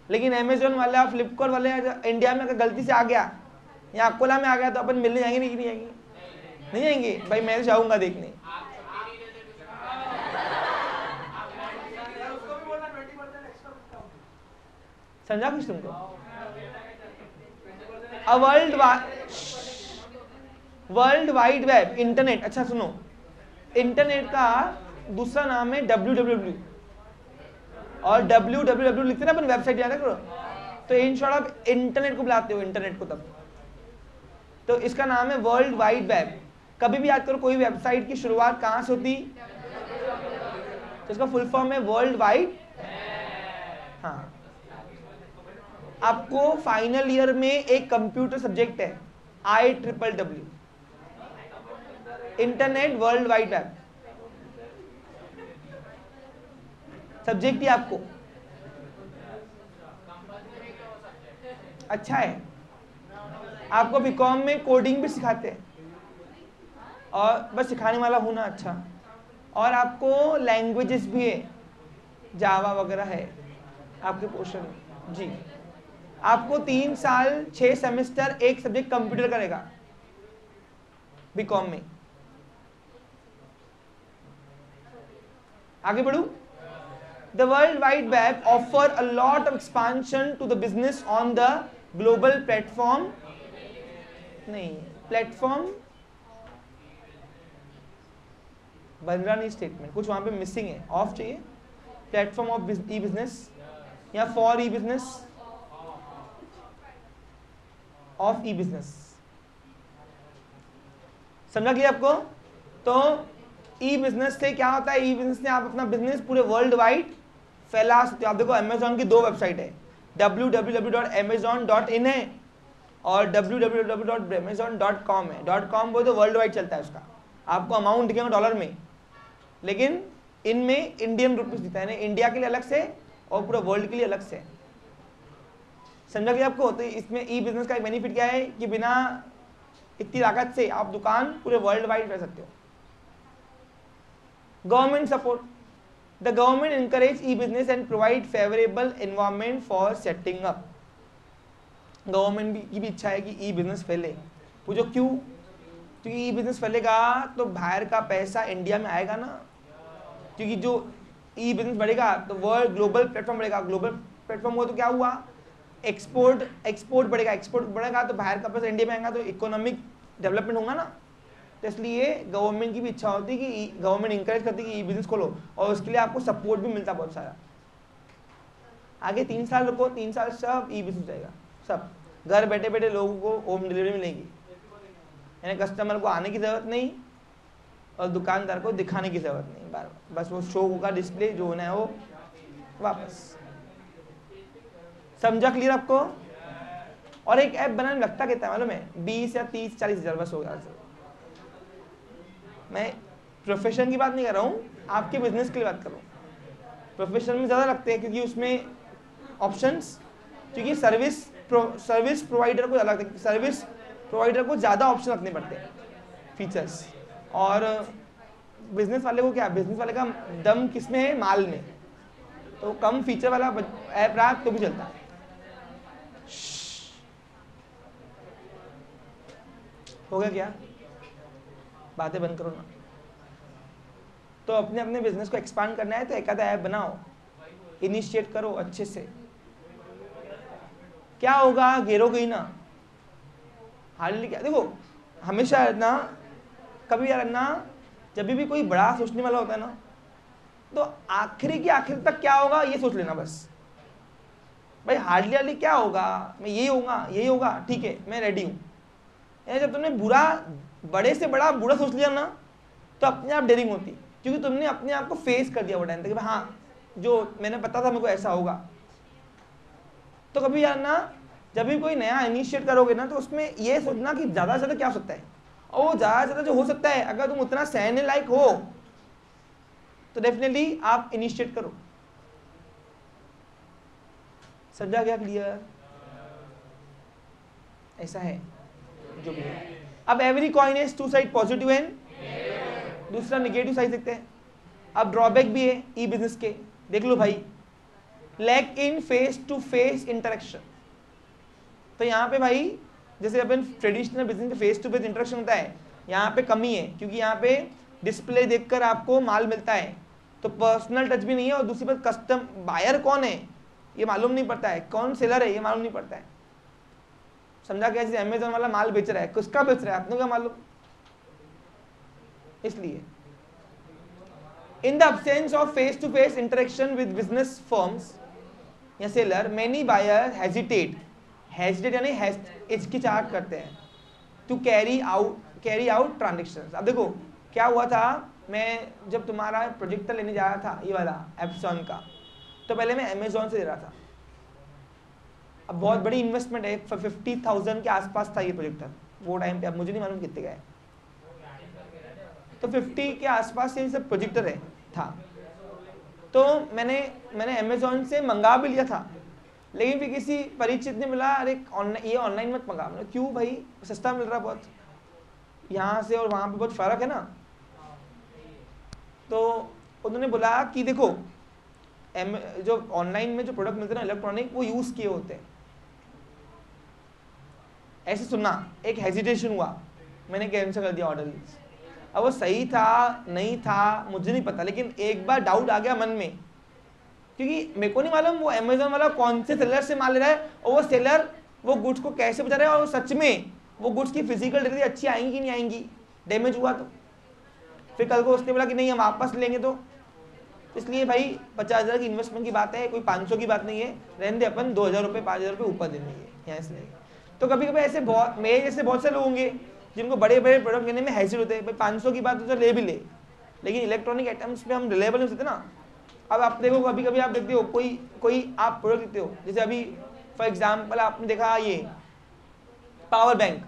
लेकिन अमेजोन वाले फ्लिपकार्ट वाले इंडिया में अगर गलती से आ गया या अकोला में आ गया तो अपन मिलने जाएँगे नहीं नहीं जाएँगे? नहीं जाएँगे? भाई, मैं जाऊँगा देखने। समझा कुछ तुमको? A world world wide web internet अच्छा सुनो। इंटरनेट का दूसरा नाम है डब्ल्यू डब्ल्यू डब्ल्यू और डब्ल्यू डब्ल्यू डब्ल्यू लिखते ना अपन वेबसाइट याद करो? तो इन शॉर्ट आप इंटरनेट को बुलाते हो इंटरनेट को तब। तो इसका नाम है वर्ल्ड वाइड वेब कभी भी याद करो, कोई वेबसाइट की शुरुआत कहाँ से होती? तो इसका फुल फॉर्म है वर्ल्ड वाइड हाँ। आपको फाइनल ईयर में एक कंप्यूटर सब्जेक्ट है आई triple W internet world wide web subject ही आपको। अच्छा है। आपको बीकॉम में कोडिंग भी सिखाते हैं। और बस सिखाने वाला होना अच्छा। और आपको लैंग्वेजेस भी है। जावा वगैरह है आपके पोर्शन में। जी। आपको तीन साल छः सेमेस्टर एक सब्जेक्ट कंप्यूटर करेगा। बीकॉम में। आगे बढ़ू। The world wide web offer a lot of expansion to the business on the global platform नहीं प्लेटफॉर्म बन रहा नहीं स्टेटमेंट कुछ वहाँ पे मिसिंग है। ऑफ़ चाहिए? प्लेटफॉर्म ऑफ़ ई बिज़नेस या for e business of e business समझा गया आपको? तो ई बिज़नेस से क्या होता है? ई बिज़नेस से आप अपना बिज़नेस पूरे वर्ल्ड वाइड फैला सकते हो। आप देखो अमेजोन की दो वेबसाइट है। W W W dot Amazon dot in है और W W W dot Amazon dot com है। डॉट कॉम वो तो वर्ल्ड वाइड चलता है उसका। आपको अमाउंट दिखेगा डॉलर में। लेकिन इनमें इंडियन रुपीज़ दिखता है। इंडिया के लिए अलग से और पूरे वर्ल्ड के लिए अलग से। समझा गया आपको? तो इसमें ई बिज़नेस का एक बेनिफिट क्या है कि बिना इतनी लागत से आप दुकान पूरे वर्ल्ड वाइड कर सकते हो। Government support the government encourage e business and provide favourable environment for setting up government भी की भी इच्छा है कि ई बिज़नेस फैले। पूछो क्यों? क्योंकि ई बिज़नेस फैलेगा तो बाहर का पैसा इंडिया में आएगा ना। क्योंकि जो ई बिज़नेस बढ़ेगा तो वर्ल्ड ग्लोबल प्लेटफॉर्म बढ़ेगा। ग्लोबल प्लेटफॉर्म हुआ तो क्या हुआ? एक्सपोर्ट एक्सपोर्ट बढ़ेगा। एक्सपोर्ट बढ़ेगा तो बाहर का पैसा इंडिया में आएगा तो इकोनॉमिक डेवलपमेंट होगा ना। तो इसलिए गवर्नमेंट की भी इच्छा होती है कि गवर्नमेंट इंकरेज करती है कि ई बिज़नेस खोलो और उसके लिए आपको सपोर्ट भी मिलता बहुत सारा। आगे तीन साल रुको, तीन साल सब ई बिज़नेस जाएगा, सब। घर बैठे बैठे लोगों को होम डिलीवरी मिलेगी। यानी कस्टमर को आने की ज़रूरत नहीं और दुकानदार को दिखाने की ज़रूरत नहीं, बार बस वो शो का डिस्प्ले जो होना है वो वापस। समझा क्लियर आपको? और एक ऐप बनाने लगता कितना मालूम है? बीस या तीस चालीस हज़ार बस हो गया मैं प्रोफेशन की बात नहीं कर रहा हूँ आपके बिज़नेस के लिए बात कर रहा हूँ। प्रोफेशन में ज़्यादा लगते हैं क्योंकि उसमें ऑप्शंस क्योंकि सर्विस प्रो, सर्विस प्रोवाइडर को अलग सर्विस प्रोवाइडर को ज़्यादा ऑप्शन रखने पड़ते हैं फीचर्स और बिज़नेस वाले को क्या बिज़नेस वाले का दम किसमें है? माल में। तो कम फीचर वाला ऐप रहा तो भी चलता। है हो गया क्या? बातें बंद करो ना। तो अपने अपने बिज़नेस को एक्सपांड करना है तो एक आधा ऐप बनाओ। इनिशिएट करो अच्छे से। क्या होगा? गिरोगे ही ना। हार्डली क्या देखो, हमेशा ना, कभी यार ना, जब भी कोई बड़ा सोचने वाला होता है ना तो आखिरी के आखिर तक क्या होगा? ये सोच लेना बस। भाई हार्डली हार्डली क्या होगा? मैं यही होगा यही होगा, ठीक है, मैं रेडी हूँ। जब तुमने बुरा बड़े से बड़ा बुरा सोच लिया ना तो अपने आप डेरिंग होती। क्योंकि तुमने अपने आप को फेस कर दिया वो टाइम तक हाँ जो मैंने पता था मेरे को ऐसा होगा। तो कभी यार ना, जब भी कोई नया इनिशिएट करोगे ना तो उसमें ये सोचना कि ज़्यादा से ज़्यादा क्या हो सकता है। और वो ज़्यादा से ज़्यादा जो हो सकता है, अगर तुम उतना सहने लायक हो तो डेफिनेटली आप इनिशिएट करो। समझा गया क्लियर ऐसा है, जो भी है। अब every coin is two side positive and दूसरा निगेटिव साइड देखते हैं। अब ड्रॉबैक भी है ई बिज़नेस के। देख लो भाई। Lack in face to face interaction तो यहाँ पे भाई, जैसे अपन ट्रेडिशनल बिज़नेस में फेस टू फेस इंटरेक्शन होता है, यहाँ पे कमी है, क्योंकि यहाँ पे डिस्प्ले देखकर आपको माल मिलता है। तो पर्सनल टच भी नहीं है और दूसरी बात कस्टम बायर कौन है? ये मालूम नहीं पड़ता है। कौन सेलर है, ये मालूम नहीं पड़ता है। समझा क्या जैसे अमेजोन वाला माल बेच रहा है? किसका बेच रहा है? आपने क्या मालूम? इसलिए in the absence of face to face interaction with business firms या seller many buyer hesitate hesitate यानी हिचकिचाहट करते हैं to carry out carry out transaction अब देखो, क्या हुआ था? मैं जब तुम्हारा प्रोजेक्टर लेने जा रहा था, ये वाला एप्सॉन का तो पहले मैं अमेजोन से दे रहा था। अब बहुत बड़ी इन्वेस्टमेंट है फिफ्टी थाउज़ेंड के आसपास था ये प्रोजेक्टर वो टाइम पे, अब मुझे नहीं मालूम कितने का है। तो फिफ्टी के आसपास ये सब प्रोजेक्टर है, था। तो मैंने मैंने अमेजोन से मंगा भी लिया था। लेकिन फिर किसी परिचित ने मिला अरे ऑनलाइन ये ऑनलाइन मत मंगा। मैंने क्यों भाई? सस्ता मिल रहा बहुत। यहाँ से और वहाँ पे बहुत फ़र्क है ना? तो उन्होंने बोला कि देखो, एम, जो ऑनलाइन में जो प्रोडक्ट मिलते हैं ना इलेक्ट्रॉनिक वो यूज़ किए होते हैं। ऐसे सुनना, एक हेजिटेशन हुआ। मैंने कैंसिल कर दिया ऑर्डर अब वो सही था, नहीं था, मुझे नहीं पता, लेकिन एक बार डाउट आ गया मन में। क्योंकि मेरे को नहीं मालूम वो अमेजोन वाला कौन से सेलर से माल ले रहा है, और वो सेलर वो गुड्स को कैसे बचा रहा है, और सच में वो गुड्स की फ़िज़िकल डिलीवरी अच्छी आएँगी कि नहीं आएँगी? डैमेज हुआ तो। फिर कल को उसने बोला कि नहीं, हम वापस लेंगे तो। इसलिए भाई, पचास हज़ार की इन्वेस्टमेंट की बात है, कोई पाँच सौ की बात नहीं है। रहने दे, अपन दो हज़ार रुपये, पाँच हज़ार रुपये ऊपर देने है। यहाँ इसलिए तो कभी कभी ऐसे बहुत मेरे जैसे बहुत से लोग होंगे, जिनको बड़े बड़े प्रोडक्ट लेने में हैसिड होते हैं, भाई पाँच सौ की बात तो ले भी ले। लेकिन इलेक्ट्रॉनिक आइटम्स पे हम रिलेबल नहीं होते ना। अब आप देखो कभी कभी आप देखते हो, कोई कोई आप प्रोडक्ट देखते हो, जैसे अभी फॉर एग्ज़ाम्पल आपने देखा ये पावर बैंक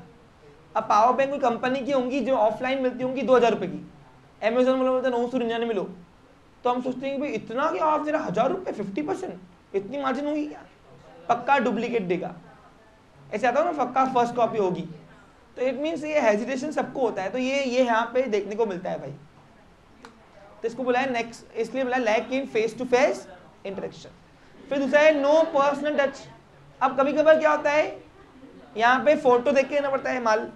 अब पावर बैंक कोई कंपनी की होंगी, जो ऑफलाइन मिलती होंगी दो हज़ार रुपये की। अमेजोन वालों बोलते नौ सौ निन्यानवे मिलो। तो हम सोचते हैं भाई इतना क्या आप जरा हज़ार रुपये फिफ्टी परसेंट इतनी मार्जिन होगी क्या? पक्का डुप्लीकेट देगा। ऐसे आता हो ना पक्का फ़र्स्ट कॉपी होगी। तो इट मीन्स ये हेजिटेशन सबको होता है। तो ये ये यहाँ पे देखने को मिलता है भाई। तो इसको बुलाया नेक्स्ट इसलिए बुलाया lack in face to face interaction फिर दूसरा है नो पर्सनल टच अब कभी कभार क्या होता है? यहाँ पे फ़ोटो देख के लेना पड़ता है माल।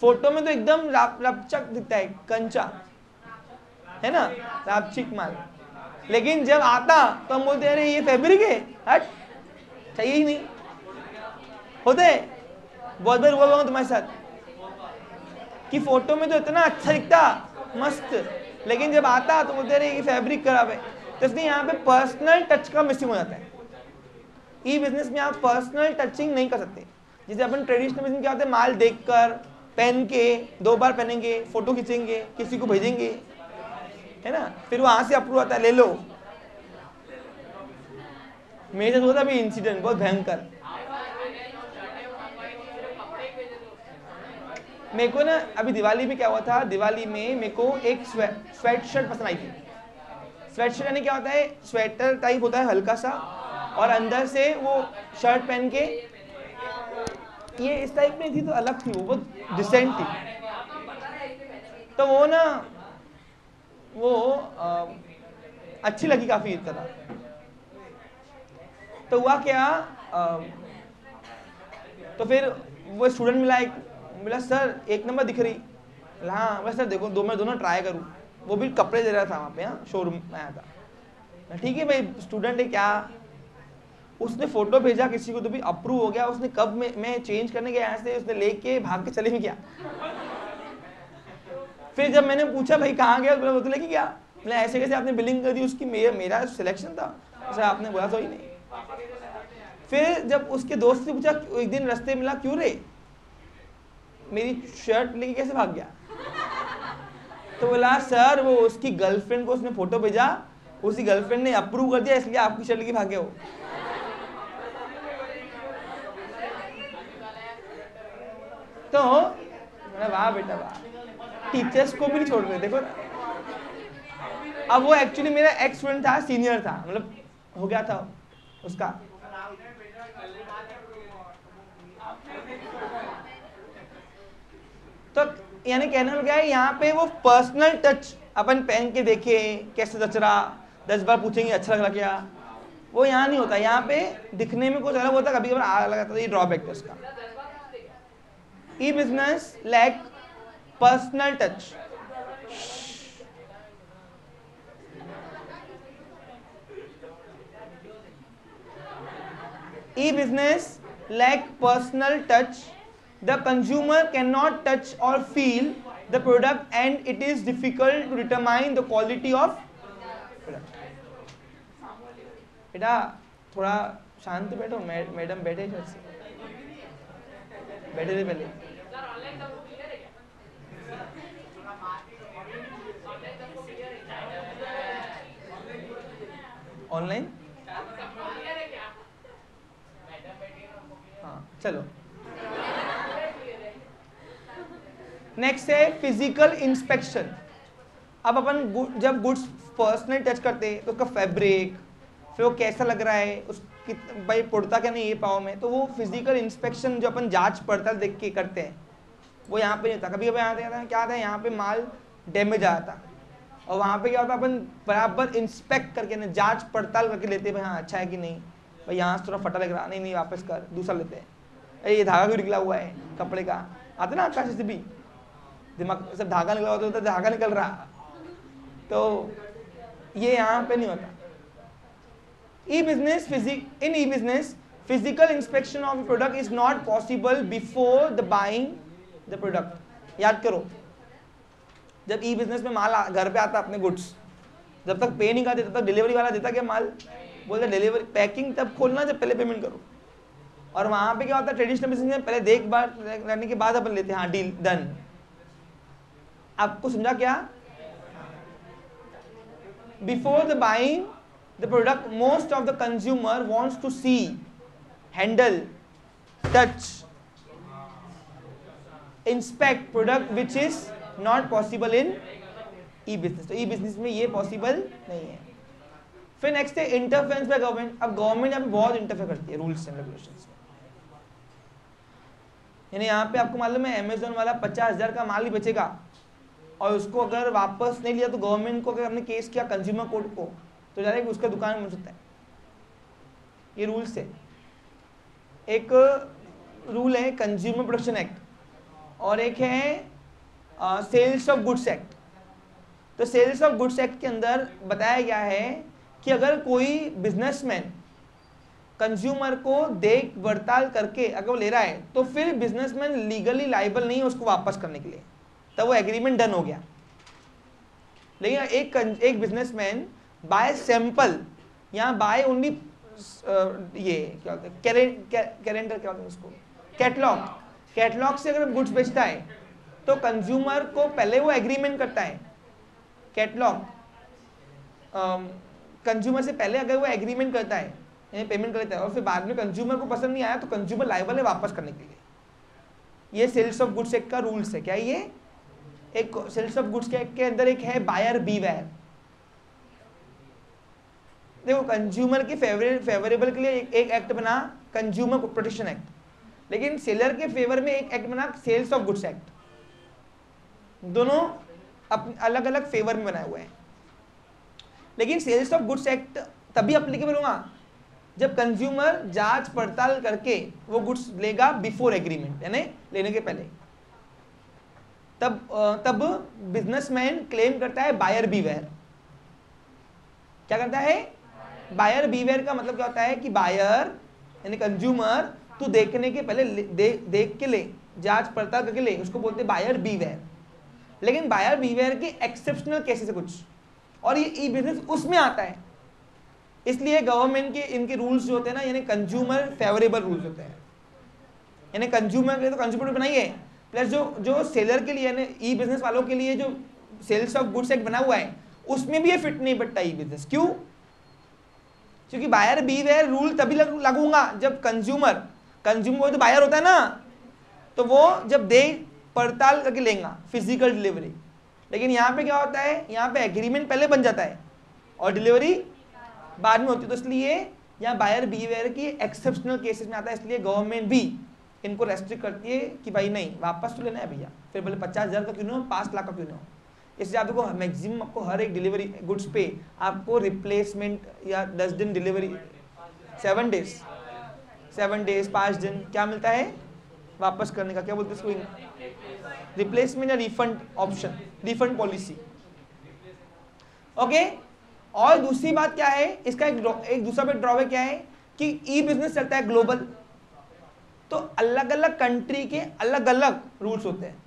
फ़ोटो में तो एकदम रपचक दिखता है, कंचा। है ना? रापचिक माल। लेकिन जब आता तो हम बोलते हैं, अरे, ये फैब्रिक है? हट। चाहिए ही नहीं। होते बहुत बार हुआ तुम्हारे साथ कि फ़ोटो में तो इतना अच्छा दिखता, मस्त। लेकिन जब आता तो बोलते रहे फैब्रिक खराब है। तो इसलिए यहाँ पे पर्सनल टच का मिसिंग हो जाता है। ई बिज़नेस में आप पर्सनल टचिंग नहीं कर सकते। जैसे अपन ट्रेडिशनल बिज़नेस क्या होता है, माल देखकर पहन के, दो बार पहनेंगे फ़ोटो खींचेंगे, किसी को भेजेंगे, है ना? फिर वहाँ से अप्रूव आता है, ले लो। मेरे साथ हुआ था अभी इंसिडेंट बहुत भयंकर। मेरे को ना अभी दिवाली में क्या हुआ था? दिवाली में मेरे को एक स्वेट शर्ट पसंद आई थी। स्वेट शर्ट यानी क्या होता है? स्वेटर टाइप होता है हल्का सा और अंदर से वो शर्ट पहन के ये इस टाइप में थी तो अलग थी वो बहुत डिसेंट थी। तो वो ना वो आ, अच्छी लगी काफ़ी तरह तो हुआ क्या आ, तो फिर वो स्टूडेंट मिला एक बोला, सर, एक नंबर दिख रही। हाँ बस सर, देखो, दो, मैं दोनों ट्राई करूँ। वो भी कपड़े दे रहा था वहाँ पे हाँ शोरूम में आया था। ठीक है भाई स्टूडेंट है क्या? उसने फ़ोटो भेजा किसी को तो भी अप्रूव हो गया। उसने कब में, मैं चेंज करने गया यहाँ से, उसने लेके भाग के चले गया। फिर जब मैंने पूछा, भाई, कहाँ गया? बोला वो तो लेके गया। मैंने ऐसे कैसे आपने बिलिंग कर दी? उसकी मेरा मेरा सिलेक्शन था। सर आपने बोला तो ही नहीं। फिर जब उसके दोस्त से पूछा, एक दिन रास्ते मिला, क्यों रे? मेरी शर्ट लेके कैसे भाग गया? तो बोला, सर, वो उसकी गर्लफ्रेंड को उसने फ़ोटो भेजा, उसी गर्लफ्रेंड ने अप्रूव कर दिया, इसलिए आपकी शर्ट लेके भागे हो तो वाह बेटा, वाह। टीचर्स को भी नहीं छोड़ रहे, देखो अब वो एक्चुअली मेरा एक्स स्टूडेंट था सीनियर था मतलब हो गया था उसका तो यानी कहने में क्या है, यहाँ पे वो पर्सनल टच अपन पहन के देखे, कैसे जच रहा दस बार पूछेंगे अच्छा लग रहा क्या? वो यहाँ नहीं होता, यहाँ पे दिखने में कुछ अलग होता कभी कभी आग लगाता ये ड्रॉबैक है उसका e business lack personal touch e business lack personal touch the consumer cannot touch or feel the product and it is difficult to determine the quality of product. बेटा थोड़ा शांत बैठो मैडम बैठे से बैठे थे पहले ऑनलाइन हाँ चलो नेक्स्ट है फ़िज़िकल इंस्पेक्शन अब अपन जब गुड्स पर्सनल टच करते तो उसका फैब्रिक फिर वो कैसा लग रहा है, उस भाई पुड़ता क्या नहीं ये पाओ में तो वो फ़िज़िकल इंस्पेक्शन जो अपन जाँच पड़ताल देख के करते हैं, वो यहाँ पे नहीं होता। कभी कभी आता है, क्या आता है, यहाँ पे माल डैमेज आता और वहाँ पे क्या होता है, अपन बराबर इंस्पेक्ट करके ना, जाँच पड़ताल करके लेते हैं, भाई हाँ अच्छा है कि नहीं? भाई यहाँ से थोड़ा फटा लग रहा नहीं नहीं, वापस कर, दूसरा लेते हैं। अरे, ये धागा क्यों निकला हुआ है, कपड़े का? आते ना आकाश से भी। दिमाग सब धागा निकला होता है धागा निकल रहा। तो ये यहाँ पे नहीं होता। E business physic in e business physical inspection of product is not possible before the buying the product याद करो, जब ई बिज़नेस में माल घर पे आता अपने गुड्स जब तक पे नहीं करते, तब तक डिलीवरी वाला देता क्या माल? बोलते डिलीवरी पैकिंग तब खोलना जब पहले पेमेंट करो। और वहाँ पे क्या होता है ट्रेडिशनल बिज़नेस में पहले देख बार करने के बाद अपन लेते हैं हाँ डील डन आपको समझा क्या? Before the buying the product most of the consumer wants to see handle touch inspect product which is not possible in e business तो ई बिज़नेस में ये पॉसिबल नहीं है। फिर नेक्स्ट है इंटरफेरेंस बाय गवर्नमेंट अब गवर्नमेंट यहाँ पे बहुत इंटरफेयर करती है रूल्स एंड रेगुलेशंस यानी यहाँ पे आपको मालूम है अमेजोन वाला पचास हज़ार का माल ही बेचेगा। और उसको अगर वापस नहीं लिया तो गवर्नमेंट को अगर हमने केस किया कंज्यूमर कोर्ट को तो डायरेक्ट उसका दुकान मिल सकता है। ये रूल्स है। एक रूल है कंज्यूमर प्रोटेक्शन एक्ट और एक है सेल्स ऑफ़ गुड्स एक्ट तो सेल्स ऑफ़ गुड्स एक्ट के अंदर बताया गया है कि अगर कोई बिजनेसमैन कंज्यूमर को देख पड़ताल करके अगर वो ले रहा है तो फिर बिजनेसमैन लीगली लाइबल नहीं है उसको वापस करने के लिए। तब वो एग्रीमेंट डन हो गया। लेकिन एक एक बिजनेसमैन बाय सैंपल यहाँ बाय ओनली ये क्या होता है कैलेंडर क्या होता है उसको? कैटलॉग कैटलॉग से अगर गुड्स बेचता है तो कंज्यूमर को पहले वो एग्रीमेंट करता है। कैटलॉग कंज्यूमर से पहले अगर वो एग्रीमेंट करता है, यानी पेमेंट कर लेता है, और फिर बाद में कंज्यूमर को पसंद नहीं आया तो कंज्यूमर लाइबल है वापस करने के लिए। ये सेल्स ऑफ़ गुड्स एक्ट का रूल्स है। क्या ये? एक सेल्स ऑफ़ गुड्स के अंदर एक है बायर बी वेयर देखो कंज्यूमर के फेवरेबल के लिए एक एक्ट बना कंज्यूमर प्रोटेक्शन एक्ट लेकिन सेलर के फेवर में एक एक्ट बना सेल्स ऑफ़ गुड्स एक्ट दोनों अलग अलग फेवर में बनाए हुए हैं। लेकिन सेल्स ऑफ़ गुड्स एक्ट तभी अप्लीकेबल होगा, जब कंज्यूमर जाँच पड़ताल करके वो गुड्स लेगा बिफोर एग्रीमेंट यानी लेने के पहले। तब तब बिजनेसमैन क्लेम करता है बायर बीवेयर क्या करता है? बायर बीवेयर का मतलब क्या होता है कि बायर यानी कंज्यूमर तू देखने के पहले दे, देख के ले जाँच पड़ताल करके ले उसको बोलते बायर बीवेयर लेकिन बायर बीवेयर के एक्सेप्शनल केसेस है कुछ। और ये ई बिज़नेस उसमें आता है। इसलिए गवर्नमेंट के इनके रूल्स जो होते हैं ना यानी कंज्यूमर फेवरेबल रूल्स होते हैं। यानी कंज्यूमर के तो कंज्यूमर बनाइए। प्लस जो जो सेलर के लिए ई बिज़नेस वालों के लिए जो सेल्स ऑफ़ गुड्स एक्ट बना हुआ है, उसमें भी ये फिट नहीं बैठता ई बिज़नेस क्यों? क्योंकि बायर बी वेयर रूल तभी लगूँगा जब कंज्यूमर कंज्यूमर तो बायर होता है ना तो वो जब दे, पड़ताल करके लेंगे फ़िज़िकल डिलीवरी लेकिन यहाँ पे क्या होता है, यहाँ पे एग्रीमेंट पहले बन जाता है, और डिलीवरी बाद में होती है। तो इसलिए यहाँ बायर बी वेयर की एक्सेप्शनल केसेस में आता है, इसलिए गवर्नमेंट भी। इनको रेस्ट्रिक्ट करती है कि भाई नहीं, वापस तो लेना है भैया। फिर बोले, पचास हज़ार का क्यों ना हो, पाँच लाख का क्यों ना हो? इसलिए आप देखो मैक्सिमम आपको हर एक डिलीवरी गुड्स पे आपको रिप्लेसमेंट या दस दिन delivery seven days seven days पाँच दिन, क्या मिलता है? वापस करने का, क्या बोलते हैं रिप्लेसमेंट या refund option refund policy okay और दूसरी बात क्या है? इसका एक एक दूसरा पे ड्रॉबैक क्या है? कि ई बिज़नेस चलता है ग्लोबल तो अलग अलग कंट्री के अलग अलग रूल्स होते हैं।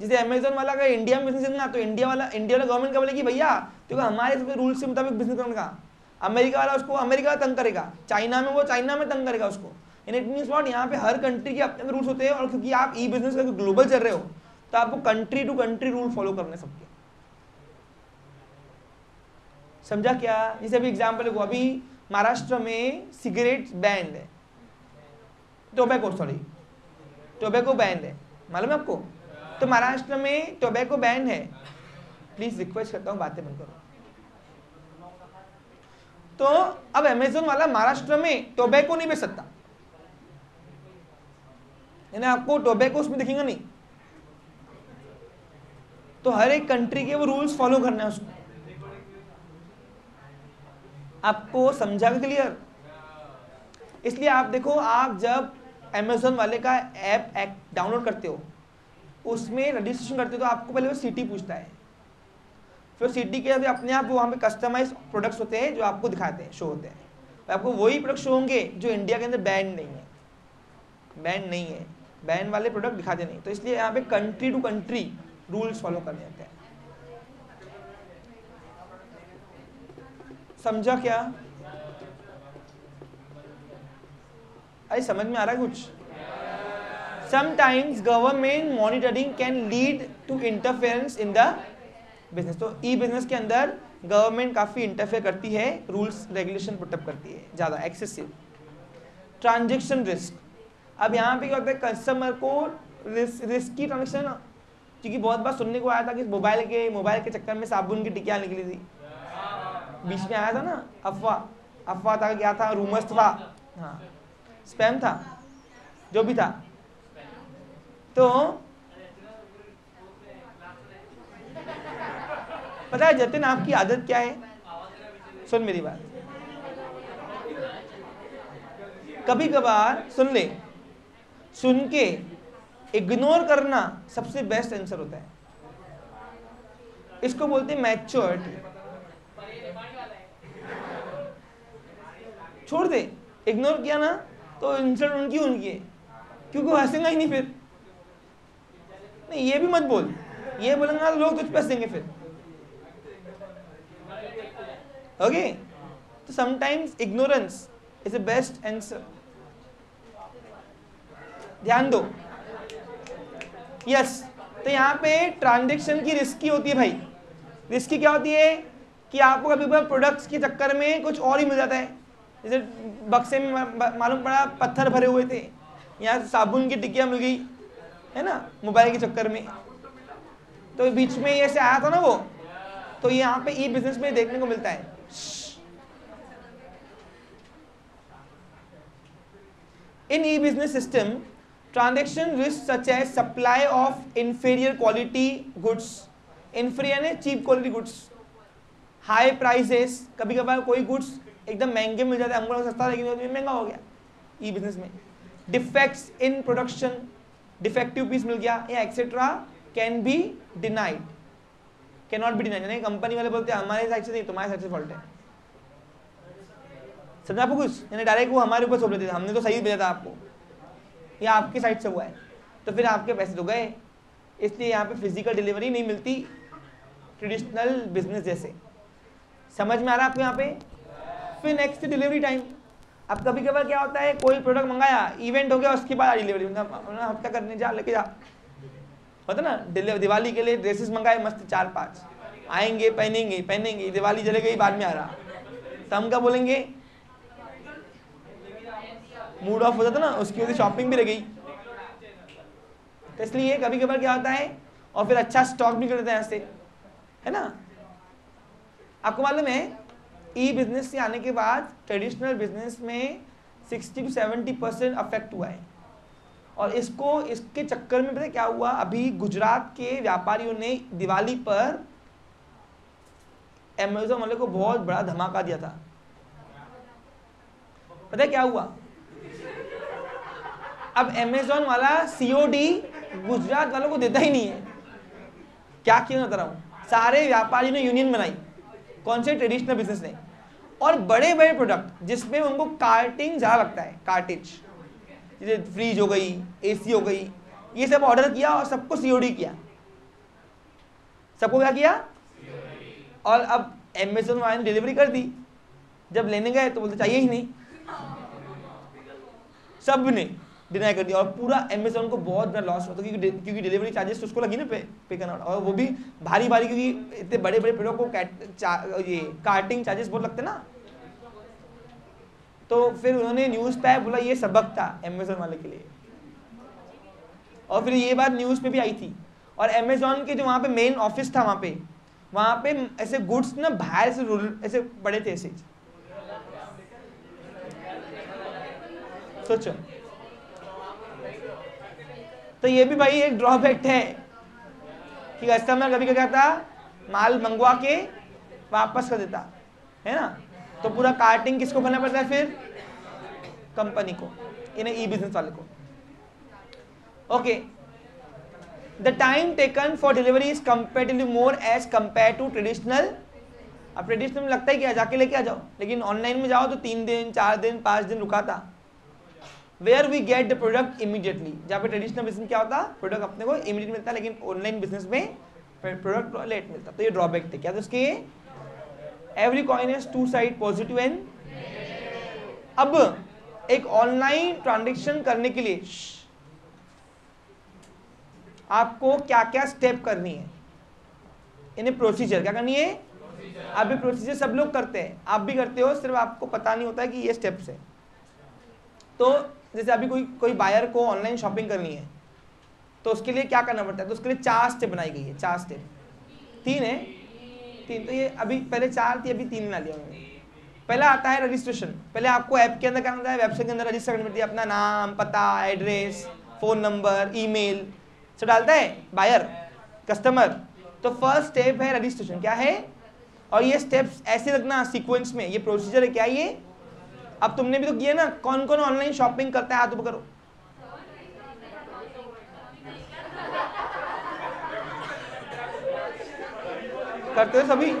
जैसे अमेजोन वाला अगर इंडिया में बिज़नेस ना तो इंडिया वाला इंडिया वाला गवर्नमेंट का बोले कि भैया तो हमारे रूल्स के मुताबिक बिज़नेस करने का अमेरिका वाला उसको, अमेरिका तंग करेगा। चाइना में वो, चाइना में तंग करेगा उसको। इट मीन्स वॉट यहाँ पे हर कंट्री के अपने रूल्स होते हैं और क्योंकि आप ई बिज़नेस का ग्लोबल चल रहे हो तो आपको country to country rule follow करने सबके। समझा क्या? जैसे अभी एग्ज़ाम्पल अभी महाराष्ट्र में सिगरेट बैंड है। टोबैको सॉरी टोबैको बैंड है। मालूम है आपको? तो महाराष्ट्र में टोबैको बैंड है। प्लीज़ रिक्वेस्ट करता हूँ, बातें बंद करो। तो अब अमेजोन वाला महाराष्ट्र में टोबैको नहीं बेच सकता। यानी आपको टोबैको उसमें दिखेगा नहीं। तो हर एक कंट्री के वो रूल्स फॉलो करने हैं उसको। आपको समझा क्लियर इसलिए आप देखो, आप जब अमेजोन वाले का ऐप डाउनलोड करते हो, उसमें रजिस्ट्रेशन करते हो तो आपको पहले वो सिटी पूछता है। फिर सिटी के अपने आप वहाँ पे कस्टमाइज प्रोडक्ट्स होते हैं जो आपको दिखाते हैं शो होते हैं। तो आपको वही प्रोडक्ट शो होंगे जो इंडिया के अंदर बैंड नहीं है। बैंड नहीं है। बैंड वाले प्रोडक्ट दिखाते नहीं। तो इसलिए यहाँ पे country to country rules follow करने होते हैं। समझा क्या? अरे समझ में आ रहा है कुछ? Sometimes government monitoring can lead to interference in the business तो ई बिज़नेस के अंदर गवर्नमेंट काफ़ी इंटरफेयर करती है रूल्स रेगुलेशन पुटअप करती है, ज़्यादा एक्सेसिव ट्रांजेक्शन रिस्क अब यहाँ पे क्या होता है कस्टमर को रिस्क की ट्रांजेक्शन क्योंकि बहुत बार सुनने को आया था कि मोबाइल के मोबाइल के चक्कर में साबुन की टिकिया निकली थी। बीच में आया था ना, अफवाह अफवाह था, क्या था? रूमर्स था। हाँ। स्पैम था, जो भी था। तो पता है, जतिन, आपकी आदत क्या है? सुन मेरी बात। कभी कभार सुन ले, सुन के इग्नोर करना सबसे बेस्ट आंसर होता है। इसको बोलते हैं मैच्योरिटी छोड़ दे इग्नोर किया ना तो इंसल्ट उनकी उनकी। है क्योंकि वो हंसेगा ही नहीं फिर। नहीं, ये भी मत बोल। ये बोलेंगे लोग तुझ पे हंसेंगे फिर। ओके तो sometimes ignorance is the best answer ध्यान दो। यस तो यहाँ पे ट्रांजेक्शन की रिस्की होती है भाई। रिस्की क्या होती है कि आपको कभी प्रोडक्ट्स के चक्कर में कुछ और ही मिल जाता है। जैसे बक्से में मालूम पड़ा पत्थर भरे हुए थे। यहाँ साबुन की टिकिया मिल गई, है ना, मोबाइल के चक्कर में। तो बीच में ये से आया था ना वो तो यहाँ पे ई बिज़नेस में देखने को मिलता है। In e business system transaction risk such है supply of inferior quality goods inferior cheap quality goods high prices कभी कभार कोई गुड्स एकदम महँगे मिल जाते हैं, हमको सस्ता लेकिन महँगा हो गया ई बिज़नेस में। Defects in production, defective piece मिल गया, या etcetera can be denied can not be denied यानी कंपनी वाले बोलते हैं, हमारे साइड से नहीं, तुम्हारे साइड से फॉल्ट है। समझा आपको कुछ? यानी डायरेक्ट वो हमारे ऊपर सौंप देते हमने तो सही भेजा था आपको। या आपके साइड से हुआ है तो फिर आपके पैसे तो गए। इसलिए यहाँ पे फ़िज़िकल डिलीवरी नहीं मिलती ट्रेडिशनल बिज़नेस जैसे। समझ में आ रहा है आपको यहाँ पे? फिर नेक्स्ट डिलीवरी टाइम अब कभी कभार क्या होता है, कोई प्रोडक्ट मंगाया इवेंट हो गया, उसके बाद डिलीवरी हफ़्ता करने जा, लेके जा। होता ना दिवाली के लिए ड्रेसेस मंगाए, मस्त चार पाँच। आएँगे, पहनेंगे पहनेंगे, दिवाली चले गई, बाद में आ रहा। तो हम क्या बोलेंगे? मूड ऑफ़ हो जाता ना, उसकी वजह शॉपिंग भी रह गई। तो इसलिए कभी कभार क्या होता है, और फिर अच्छा स्टॉक भी कर देते हैं ऐसे है ना? आपको मालूम है ई बिज़नेस से आने के बाद ट्रेडिशनल बिज़नेस में 60 टू 70 परसेंट अफेक्ट हुआ है। और इसको, इसके चक्कर में पता क्या हुआ? अभी गुजरात के व्यापारियों ने दिवाली पर अमेजोन वाले को बहुत बड़ा धमाका दिया था। पता क्या हुआ? अब अमेजोन वाला सीओडी गुजरात वालों को देता ही नहीं है। क्या क्यों बता रहा हूँ? सारे व्यापारियों ने यूनियन बनाई। कौन से? ट्रेडिशनल बिज़नेस ने। और बड़े बड़े प्रोडक्ट जिसमें उनको कार्टिंग ज़्यादा लगता है कार्टेज जैसे फ्रीज हो गई एसी हो गई, ये सब ऑर्डर किया और सबको सीओडी किया। सबको क्या किया? और अब एमेजोन वाले ने डिलीवरी कर दी। जब लेने गए तो बोलते, चाहिए ही नहीं। सबने डिनाई कर दिया और पूरा अमेजोन को बहुत बड़ा लॉस हुआ था, क्योंकि क्योंकि डिलीवरी चार्जेस तो उसको लगी ना पे पे करना, और वो भी भारी भारी, क्योंकि इतने बड़े बड़े पेड़ों को ये कार्टिंग चार्जेस बहुत लगते ना। तो फिर उन्होंने न्यूज़ पे बोला, ये सबक था अमेजोन वाले के लिए। और फिर ये बात न्यूज़ पे भी आई थी। और अमेजोन के जो वहाँ पे मेन ऑफ़िस था वहाँ पे वहाँ पे ऐसे गुड्स ना बाहर से ऐसे बड़े थे ऐसे। सोचो। तो ये भी भाई एक ड्रॉबैक है कि कस्टमर कभी क्या कहता, माल मंगवा के वापस कर देता, है ना? तो पूरा कार्टिंग किसको करना पड़ता है फिर? कंपनी को इन्हें ई बिज़नेस वाले को। Okay the time taken for delivery is comparatively more as compare to traditional अब ट्रेडिशनल में लगता है कि जाके लेके आ जाओ, लेकिन ऑनलाइन में जाओ तो तीन दिन, चार दिन, पाँच दिन रुका था। Where we get the product immediately जहाँ पे ट्रेडिशनल बिज़नेस क्या होता? प्रोडक्ट अपने को इमीडिएट मिलता लेकिन ऑनलाइन बिज़नेस में प्रोडक्ट लेट मिलता। तो ये ड्रॉबैक थे। क्या तो उसके every coin has two side positive and अब एक ऑनलाइन ट्रांजेक्शन करने के लिए आपको क्या क्या स्टेप करनी है? इन्हें प्रोसीजर क्या करनी है? अभी प्रोसीजर सब लोग करते हैं। आप भी करते हो सिर्फ़ आपको पता नहीं होता है कि ये स्टेप्स है। तो जैसे अभी कोई कोई बायर को ऑनलाइन शॉपिंग करनी है तो उसके लिए क्या करना पड़ता है? तो उसके लिए चार स्टेप बनाई गई है, चार स्टेप तीन है, तीन तो ये अभी पहले चार थी, अभी तीन बना उन्होंने। पहला आता है रजिस्ट्रेशन पहले आपको ऐप के अंदर क्या होता है वेबसाइट के अंदर रजिस्टर करनी पड़ती है, अपना नाम, पता एड्रेस फ़ोन नंबर ईमेल सब डालता है बायर कस्टमर तो फ़र्स्ट स्टेप है रजिस्ट्रेशन क्या है? और ये स्टेप्स ऐसे रखना सीक्वेंस में, ये प्रोसीजर है, क्या ये? अब तुमने भी तो किया ना कौन कौन ऑनलाइन शॉपिंग करता है, हाथ ऊपर करो। करते हो सभी?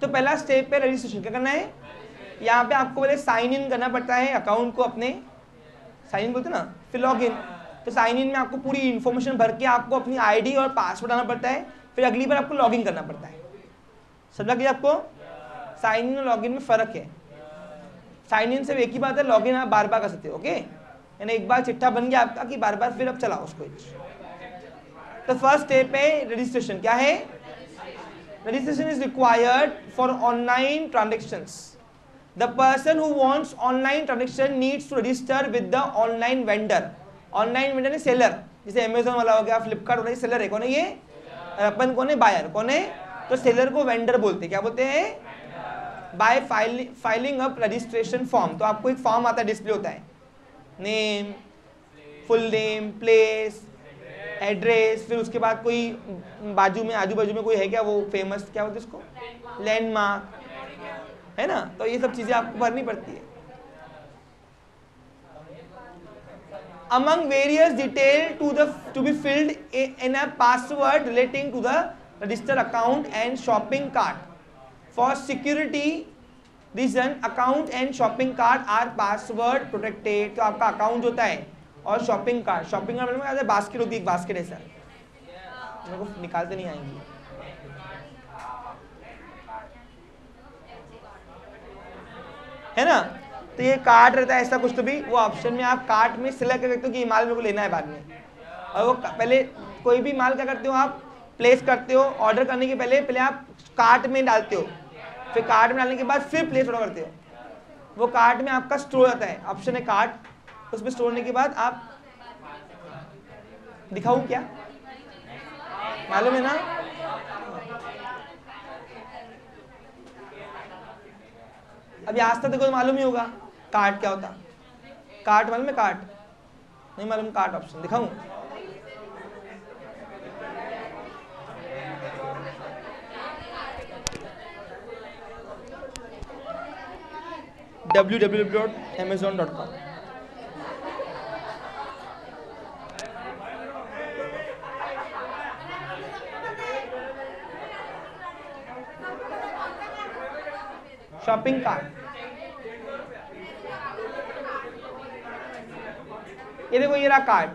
तो पहला स्टेप पे रजिस्ट्रेशन क्या करना है? यहाँ पे आपको पहले साइन इन करना पड़ता है अकाउंट को अपने साइन इन बोलते ना, फिर लॉग इन तो साइन इन में आपको पूरी इन्फॉर्मेशन भर के आपको अपनी आईडी और पासवर्ड आना पड़ता है, फिर अगली बार आपको लॉग इन करना पड़ता है. समझा कि आपको? साइन इन और लॉग इन में फ़र्क है. साइन इन सिर्फ़ एक ही बात है लॉग इन आप बार बार कर सकते हो ओके यानी एक बार चिट्ठा बन गया आपका कि बार बार फिर अब चलाओ उसको. तो फ़र्स्ट स्टेप है रजिस्ट्रेशन क्या है? Registration is required for online transactions. The person who wants online transaction needs to register with the online vendor. Online vendor is seller. जैसे अमेजोन वाला हो गया फ्लिपकार्ट वाला सेलर है। कौन है ये? अपन कौन है? बायर कौन है? तो सेलर को वेंडर बोलते हैं। क्या बोलते हैं? By filing up registration form तो आपको एक फॉर्म आता है डिस्प्ले होता है। Name full name place address फिर उसके बाद कोई बाजू में आजू बाजू में कोई है क्या वो फ़ेमस क्या होता है उसको? लैंडमार्क है ना? तो ये सब चीज़ें आपको भरनी पड़ती है। Among various detail to to be filled in a password relating to the register account and shopping card for security reason account and shopping card are password protected तो आपका अकाउंट होता है, और शॉपिंग कार्ड शॉपिंग कार्ड में बास्केट होती है? बास्केट है सर निकालते नहीं आएँगे। है ना? तो ये कार्ट रहता है, ऐसा कुछ तो भी, वो ऑप्शन में आप कार्ट में सिलेक्ट कर सकते हो कि माल मेरे को लेना है बाद में। और वो पहले कोई भी माल क्या करते हो आप प्लेस करते हो ऑर्डर करने के पहले पहले आप कार्ट में डालते हो। फिर कार्ट में डालने के बाद फिर प्लेस ऑर्डर करते हो। वो कार्ट में आपका स्टोर होता है। ऑप्शन है कार्ट उसमें स्टोर होने के बाद आप दिखाऊँ क्या? मालूम है ना? अभी आज तक तो मालूम ही होगा कार्ड क्या होता। कार्ड मालूम है कार्ड नहीं मालूम कार्ट ऑप्शन दिखाऊँ। www.amazon.com शॉपिंग कार्ट ये देखो, ये रहा कार्ड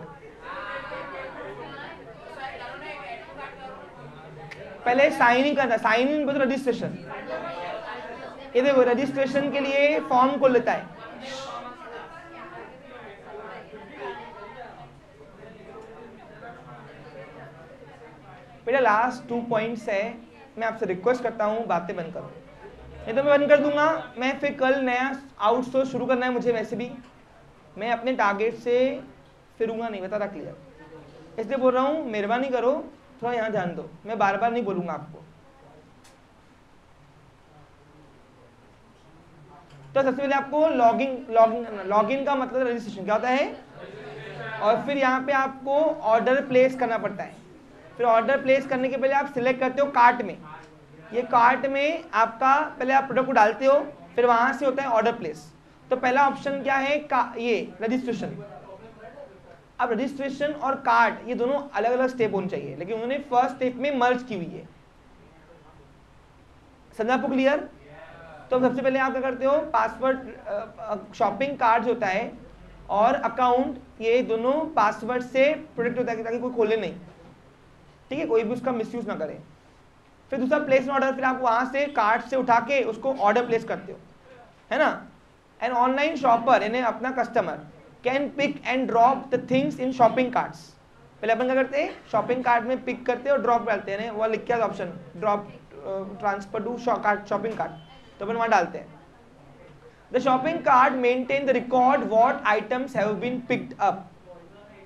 पहले साइन इन करना साइन इन मतलब रजिस्ट्रेशन ये देखो रजिस्ट्रेशन के लिए फॉर्म को लेता है? बेटा लास्ट टू पॉइंट्स है, मैं आपसे रिक्वेस्ट करता हूँ, बातें बंद करो। नहीं तो मैं बंद कर दूँगा। मैं फिर कल नया आउटसोर्स शुरू करना है मुझे वैसे भी। मैं अपने टारगेट से फिरूँगा नहीं, बता रख लिया इसलिए बोल रहा हूँ, मेहरबानी करो, थोड़ा यहाँ ध्यान दो। मैं बार बार नहीं बोलूँगा आपको। तो सबसे पहले आपको लॉगिंग लॉगिंग लॉगिन का मतलब रजिस्ट्रेशन क्या होता है? और फिर यहाँ पे आपको ऑर्डर प्लेस करना पड़ता है। फिर ऑर्डर प्लेस करने के पहले आप सिलेक्ट करते हो कार्ट में। ये कार्ट में आपका पहले आप प्रोडक्ट को डालते हो, फिर वहाँ से होता है ऑर्डर प्लेस तो पहला ऑप्शन क्या है? का, ये रजिस्ट्रेशन अब रजिस्ट्रेशन और कार्ड ये दोनों अलग अलग स्टेप होने चाहिए, लेकिन उन्होंने फ़र्स्ट स्टेप में मर्ज की हुई है. समझा आपको क्लियर तो सबसे पहले आप क्या करते हो? पासवर्ड शॉपिंग कार्ड होता है और अकाउंट ये दोनों पासवर्ड से प्रोडक्ट होता है ताकि कोई खोले नहीं. ठीक है? कोई भी उसका मिसयूज ना करे. फिर दूसरा प्लेस ऑर्डर फिर आप वहाँ से कार्ड से उठा के उसको ऑर्डर प्लेस करते हो है ना? एन ऑनलाइन शॉपर यानी अपना customer can pick and drop the things in shopping cards पहले अपन क्या करते हैं? शॉपिंग कार्ड में पिक करते हैं और ड्रॉप डालते हैं वो लिख के option drop transfer to shopping card तो अपन वहाँ डालते हैं। The shopping card maintain the record what items have been picked up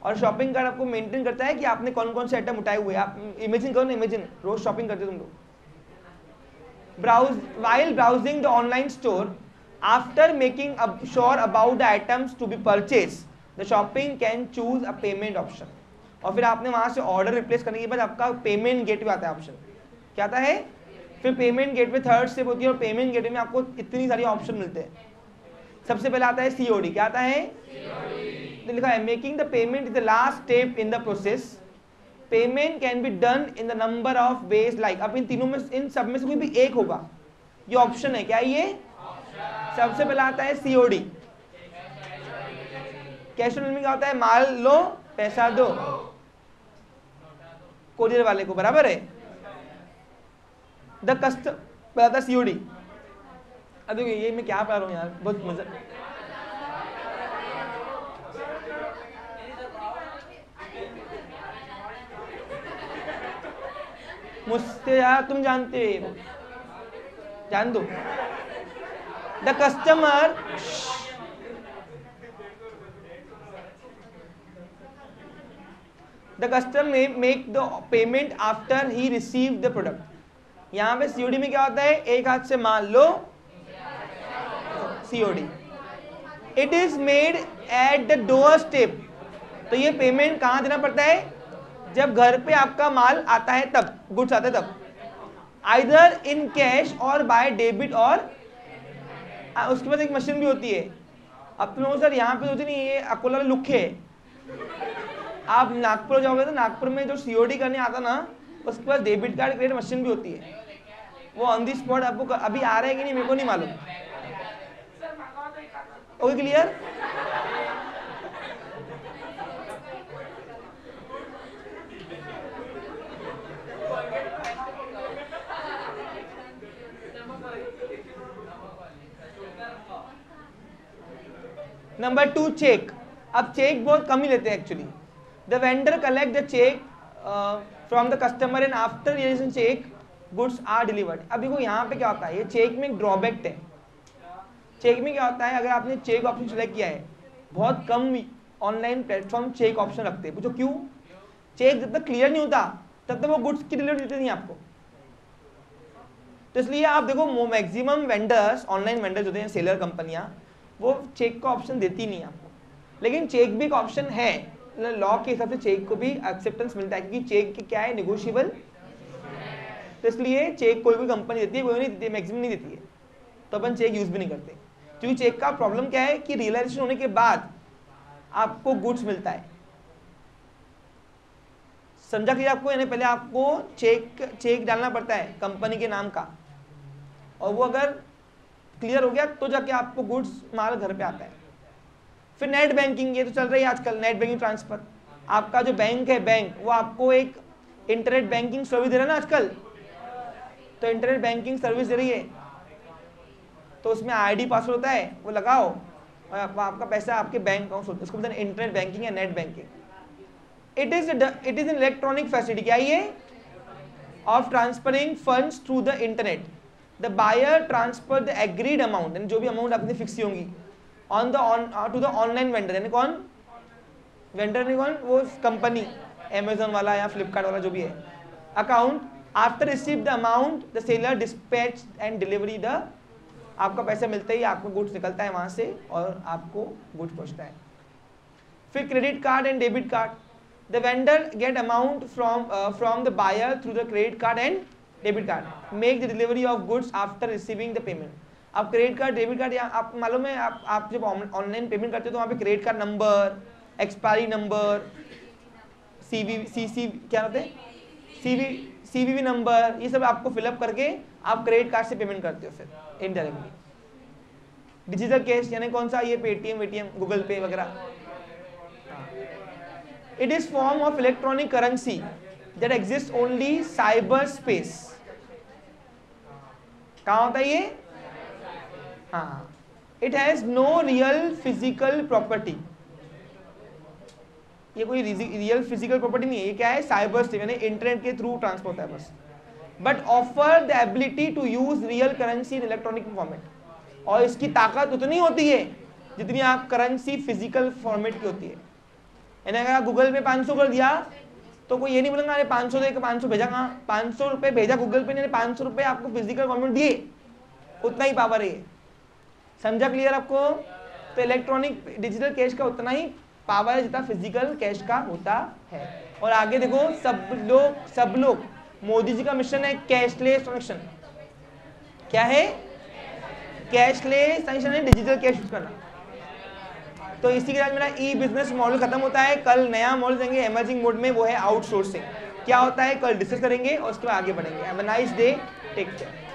और शॉपिंग कार्ड आपको मेंटेन करता है कि आपने कौन कौन से आइटम उठाए हुए आप इमेजिन करो ना इमेजिन रोज शॉपिंग करते तुम लोग। Browse while browsing the online store after making sure about the items to be purchase the shopping can choose a payment option और फिर आपने वहाँ से ऑर्डर रिप्लेस करने के बाद आपका पेमेंट गेट पे आता है ऑप्शन क्या आता है? फिर payment gateway third step होती है और पेमेंट गेट में आपको इतनी सारी ऑप्शन मिलते हैं. सबसे पहले आता है सीओडी क्या आता है? तो लिखा है making the payment is the last step in the process payment can be done in the number of ways like अब इन तीनों में इन सब में से कोई भी एक होगा, ये ऑप्शन है। क्या ये? सबसे पहला आता है सीओडी कैश ऑन डिलीवरी क्या होता है माल लो, पैसा दो। कोरियर वाले को, बराबर है? द कस्ट पहला था सीओडी अब देखिए ये मैं क्या पढ़ रहा हूँ यार, बहुत मज़ा मुझसे यार, तुम जानते हो। जान दो। The customer the customer make the payment after he receive the product यहाँ पे सीओडी में क्या होता है? एक हाथ से मान लो। COD it is made at the doorstep तो ये पेमेंट कहाँ देना पड़ता है? जब घर पे आपका माल आता है तब गुड्स आते तब। आइदर इन कैश और बाय डेबिट और उसके बाद एक मशीन भी होती है। अब तुम सर यहाँ पे सोचे नहीं ये अकोला लुक है। आप नागपुर जाओगे तो नागपुर में जो सीओडी करने आता ना उसके बाद डेबिट कार्ड क्रेडिट मशीन भी होती है। वो ऑन दी स्पॉट आपको कर, अभी आ रहा है कि नहीं मेरे को नहीं मालूम। Okay clear number two cheque अब चेक बहुत कम ही लेते हैं actually the vendor collect the cheque from the customer and after religion cheque goods are delivered अब देखो यहाँ पे क्या होता है? ये चेक में एक ड्रॉबैक है। चेक में क्या होता है? अगर आपने चेक ऑप्शन सेलेक्ट किया है, बहुत कम ऑनलाइन प्लेटफॉर्म चेक ऑप्शन रखते हैं। पूछो क्यों? चेक जब तक क्लियर नहीं होता, तब तक वो गुड्स की डिलीवरी देते नहीं आपको। तो इसलिए आप देखो मैक्सिमम वेंडर्स ऑनलाइन वेंडर्स होते हैं सेलर कंपनियाँ वो चेक का ऑप्शन देती नहीं आपको। लेकिन चेक भी एक ऑप्शन है। लॉ के हिसाब से चेक को भी एक्सेप्टेंस मिलता है, क्योंकि चेक क्या है? निगोशियबल तो इसलिए चेक कोई भी कंपनी देती है, कोई नहीं देती मैक्सिमम नहीं देती है। तो अपन चेक यूज़ भी नहीं करते। क्योंकि चेक का प्रॉब्लम क्या है कि रियलाइजेशन होने के बाद आपको गुड्स मिलता है। समझा कि आपको? यानी पहले आपको चेक चेक डालना पड़ता है कंपनी के नाम का। और वो अगर क्लियर हो गया तो जाके आपको गुड्स माल घर पे आता है। फिर नेट बैंकिंग ये तो चल रही है आजकल नेट बैंकिंग ट्रांसफ़र आपका जो बैंक है बैंक वो आपको एक इंटरनेट बैंकिंग सर्विस दे रहा है ना आजकल? तो इंटरनेट बैंकिंग सर्विस दे रही है। तो उसमें आईडी पासवर्ड होता है वो लगाओ और आप, आपका पैसा आपके बैंक अकाउंट उसको बोलते हैं इंटरनेट बैंकिंग या net banking it is it is an electronic facility क्या ये? Of transferring funds through the internet the buyer transfer the agreed amount जो भी अमाउंट आपने फिक्स की होंगी on the on to the online vendor यानी कौन? वेंडर नहीं कौन? वो कंपनी अमेजोन वाला या फ्लिपकार्ट वाला जो भी है। Account after receive the amount the seller dispatch and delivery the आपका पैसा मिलता ही आपको गुड्स निकलता है वहाँ से और आपको गुड्स पहुँचता है। फिर credit card and debit card the vendor get amount from from the buyer through the credit card and debit card. Make the delivery of goods after receiving the payment आप क्रेडिट कार्ड डेबिट कार्ड या आप मालूम है, आप आप जब ऑनलाइन पेमेंट करते हो तो वहाँ पे credit card number expiry number C V C C क्या होते हैं? C V C V number ये सब आपको फिलअप करके आप क्रेडिट कार्ड से पेमेंट करते हो फिर इनडायरेक्टली डिजिटल कैश यानी कौन सा? ये पेटीएम वेटीएम गूगल पे वगैरह। It is form of electronic currency that exist only cyber space कहा होता है ये? हाँ। It has no real physical property ये कोई रियल फ़िज़िकल प्रॉपर्टी नहीं है। ये क्या है? साइबर स्टेप यानी इंटरनेट के थ्रू ट्रांसफ़र होता है बस। But offer the ability to use real currency in electronic format और इसकी ताकत उतनी होती है जितनी आप करेंसी फ़िज़िकल फॉर्मेट की होती है। यानी अगर आप गूगल पे 500 कर दिया तो कोई ये नहीं बोलेगा, अरे 500 दे पाँच सौ भेजा कहाँ पाँच सौ रुपये भेजा, गूगल पे नहीं पाँच सौ रुपये आपको फ़िज़िकल फॉर्मेट दिए। उतना ही पावर है समझा क्लियर आपको? तो इलेक्ट्रॉनिक डिजिटल कैश का उतना ही पावर है जितना फ़िज़िकल कैश का होता है। और आगे देखो, सब लोग सब लोग, मोदी जी का मिशन है कैशलेस ट्रांजेक्शन क्या है? कैशलेस ट्रांजेक्शन है डिजिटल कैश यूज़ करना। तो इसी के साथ मेरा ई बिज़नेस मॉडल खत्म होता है। कल नया मॉडल देंगे एमर्जिंग मोड में, वो है आउटसोर्सिंग क्या होता है? कल डिस्कस करेंगे और उसके बाद आगे बढ़ेंगे। Nice day take care